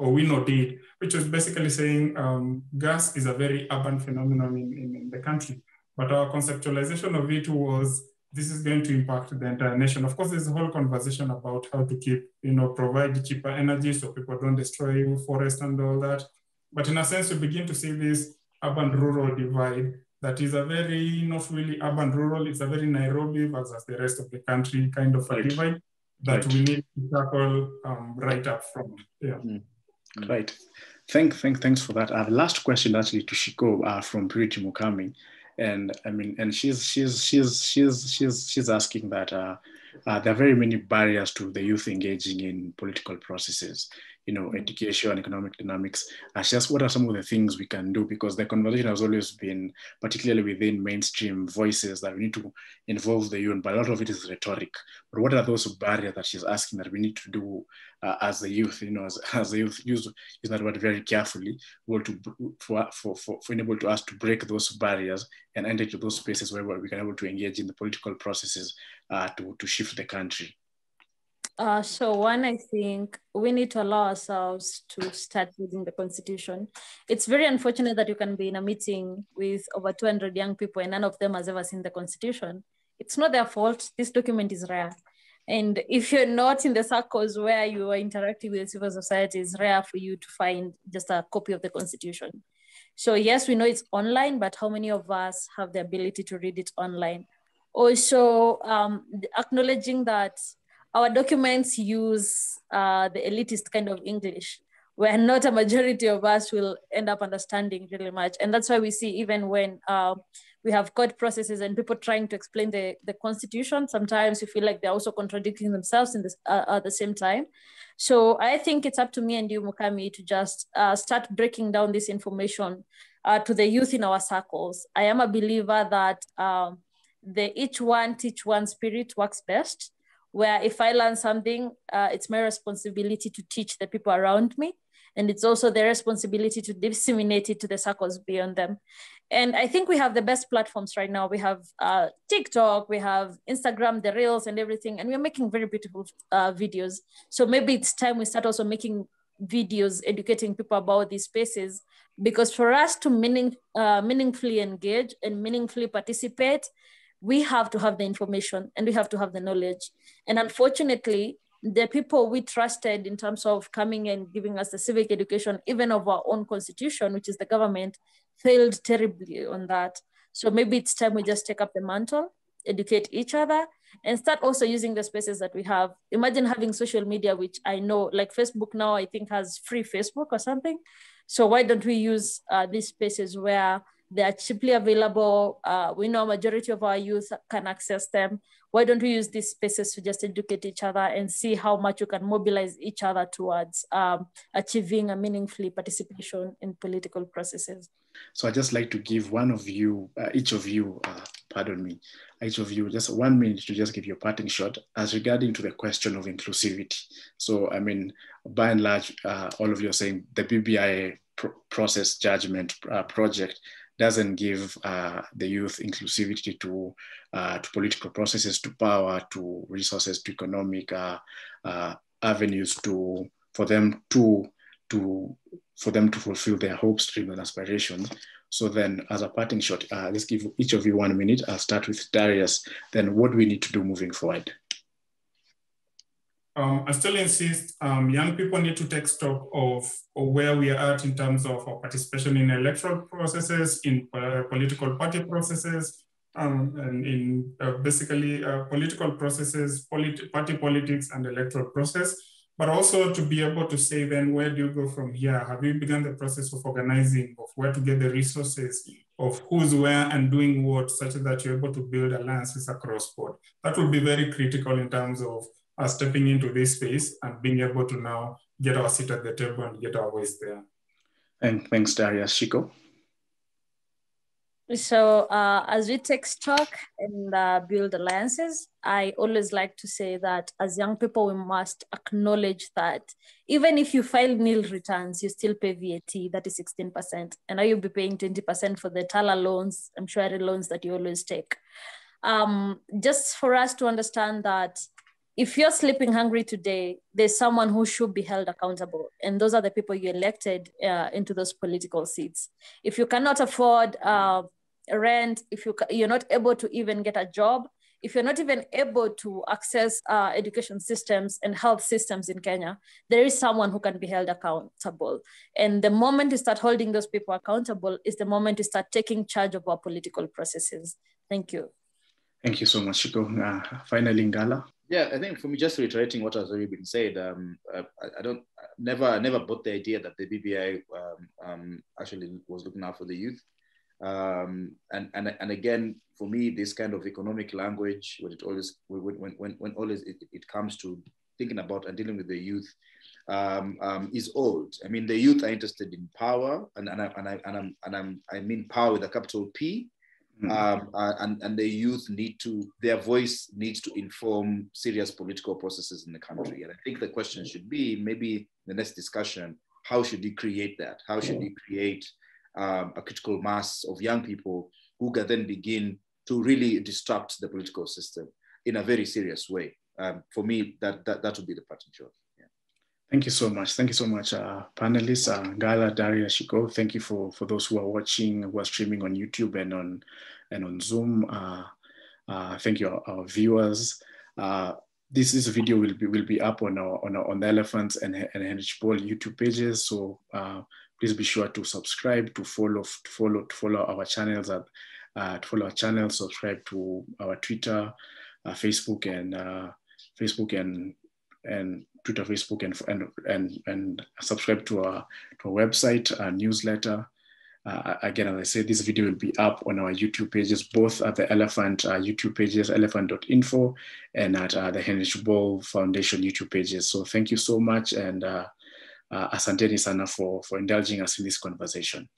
Speaker 4: uh, Owino did, which was basically saying um, gas is a very urban phenomenon in, in, in, the country. But our conceptualization of it was this is going to impact the entire nation. Of course, there's a whole conversation about how to keep, you know, provide cheaper energy so people don't destroy forest and all that. But in a sense, we begin to see this urban-rural divide that is a very not really urban rural it's a very nairobi versus the rest of the country kind of right. a divide that right. we need to tackle um, right up front yeah mm.
Speaker 1: Right thank, thank thanks for that. Uh, the last question actually to shiko uh, from Purity mukami and i mean and she's she's she's she's she's she's asking that uh, uh, there are very many barriers to the youth engaging in political processes you know, education, and economic dynamics, as just what are some of the things we can do? Because the conversation has always been, particularly within mainstream voices, that we need to involve the youth, but a lot of it is rhetoric. But what are those barriers that she's asking that we need to do uh, as the youth, you know, as, as the youth use, use that word very carefully, well, to, for, for, for, for enable to us to break those barriers and enter into those spaces where we can able to engage in the political processes uh, to, to shift the country.
Speaker 3: Uh, so one, I think we need to allow ourselves to start reading the constitution. It's very unfortunate that you can be in a meeting with over 200 young people and none of them has ever seen the constitution. It's not their fault. This document is rare. And if you're not in the circles where you are interacting with civil society, it's rare for you to find just a copy of the constitution. So yes, we know it's online, but how many of us have the ability to read it online? Also, um, acknowledging that our documents use uh, the elitist kind of English, where not a majority of us will end up understanding really much. And that's why we see even when uh, we have court processes and people trying to explain the, the constitution, sometimes you feel like they're also contradicting themselves in this, uh, at the same time. So I think it's up to me and you, Mukami, to just uh, start breaking down this information uh, to the youth in our circles. I am a believer that um, the each one teach one spirit works best where if I learn something, uh, it's my responsibility to teach the people around me. And it's also their responsibility to disseminate it to the circles beyond them. And I think we have the best platforms right now. We have uh, TikTok, we have Instagram, the Reels, and everything. And we're making very beautiful uh, videos. So maybe it's time we start also making videos educating people about these spaces. Because for us to meaning, uh, meaningfully engage and meaningfully participate, we have to have the information and we have to have the knowledge. And unfortunately, the people we trusted in terms of coming and giving us the civic education, even of our own constitution, which is the government, failed terribly on that. So maybe it's time we just take up the mantle, educate each other, and start also using the spaces that we have. Imagine having social media, which I know, like Facebook now, I think has free Facebook or something. So why don't we use uh, these spaces where they are cheaply available. Uh, we know majority of our youth can access them. Why don't we use these spaces to just educate each other and see how much we can mobilize each other towards um, achieving a meaningful participation in political processes?
Speaker 1: So I just like to give one of you, uh, each of you, uh, pardon me, each of you just one minute to just give your parting shot as regarding to the question of inclusivity. So I mean, by and large, uh, all of you are saying the BBI process judgment uh, project doesn't give uh, the youth inclusivity to, uh, to political processes, to power, to resources, to economic uh, uh, avenues to, for them to, to, for them to fulfill their hopes, dreams, and aspirations. So then as a parting shot, uh, let's give each of you one minute. I'll start with Darius. Then what do we need to do moving forward?
Speaker 4: Um, I still insist um, young people need to take stock of, of, where we are at in terms of our participation in electoral processes, in uh, political party processes, um, and in uh, basically uh, political processes, polit party politics and electoral process, but also to be able to say then where do you go from here? Have you begun the process of organizing, of where to get the resources, of who's where and doing what, such that you're able to build alliances across board. That would be very critical in terms of uh, stepping into this space and being able to now get our seat at the table and get our voice there.
Speaker 1: And thanks, Darius. Shiko?
Speaker 3: So uh, as we take stock and uh, build alliances, I always like to say that as young people, we must acknowledge that even if you file nil returns, you still pay VAT, that is 16%. And now you'll be paying 20% for the TALA loans, I'm sure the loans that you always take. Um, just for us to understand that if you're sleeping hungry today, there's someone who should be held accountable. And those are the people you elected uh, into those political seats. If you cannot afford uh, rent, if you, you're not able to even get a job, if you're not even able to access uh, education systems and health systems in Kenya, there is someone who can be held accountable. And the moment you start holding those people accountable is the moment you start taking charge of our political processes. Thank you.
Speaker 1: Thank you so much, Shiko. Uh, finally, Ngala.
Speaker 2: Yeah, I think for me, just reiterating what has already been said, um, I, I, don't never never bought the idea that the BBI um, um, actually was looking out for the youth. Um, and, and and again, for me, this kind of economic language, when it always when when when always it, it comes to thinking about and dealing with the youth, um, um, is old. I mean, the youth are interested in power, and and I and I and I'm and I'm I mean power with a capital P, Mm-hmm. Um, uh, and, and the youth need to, their voice needs to inform serious political processes in the country. And I think the question should be maybe the next discussion, how should we create that? How should we create um, a critical mass of young people who can then begin to really disrupt the political system in a very serious way? Um, for me, that, that, that would be the parting shot.
Speaker 1: Thank you so much. Thank you so much, uh, panelists, uh, Gala, Daria, Shiko. Thank you for, for those who are watching, who are streaming on YouTube and on and on Zoom. Uh, uh, thank you, our, our viewers. Uh, this, this video will be will be up on our on, our, on the Elephants and, and Heinrich Böll YouTube pages. So uh, please be sure to subscribe, to follow, to follow, to follow our channels, at, uh, to follow our channel, subscribe to our Twitter, Facebook, and Facebook and and Twitter, Facebook, and and and, and subscribe to our to our website, our newsletter. Uh, again, as I said, this video will be up on our YouTube pages, both at the Elephant uh, YouTube pages, elephant.info, and at uh, the Heinrich Böll Foundation YouTube pages. So thank you so much, and uh, uh, asanteni sana for, for indulging us in this conversation.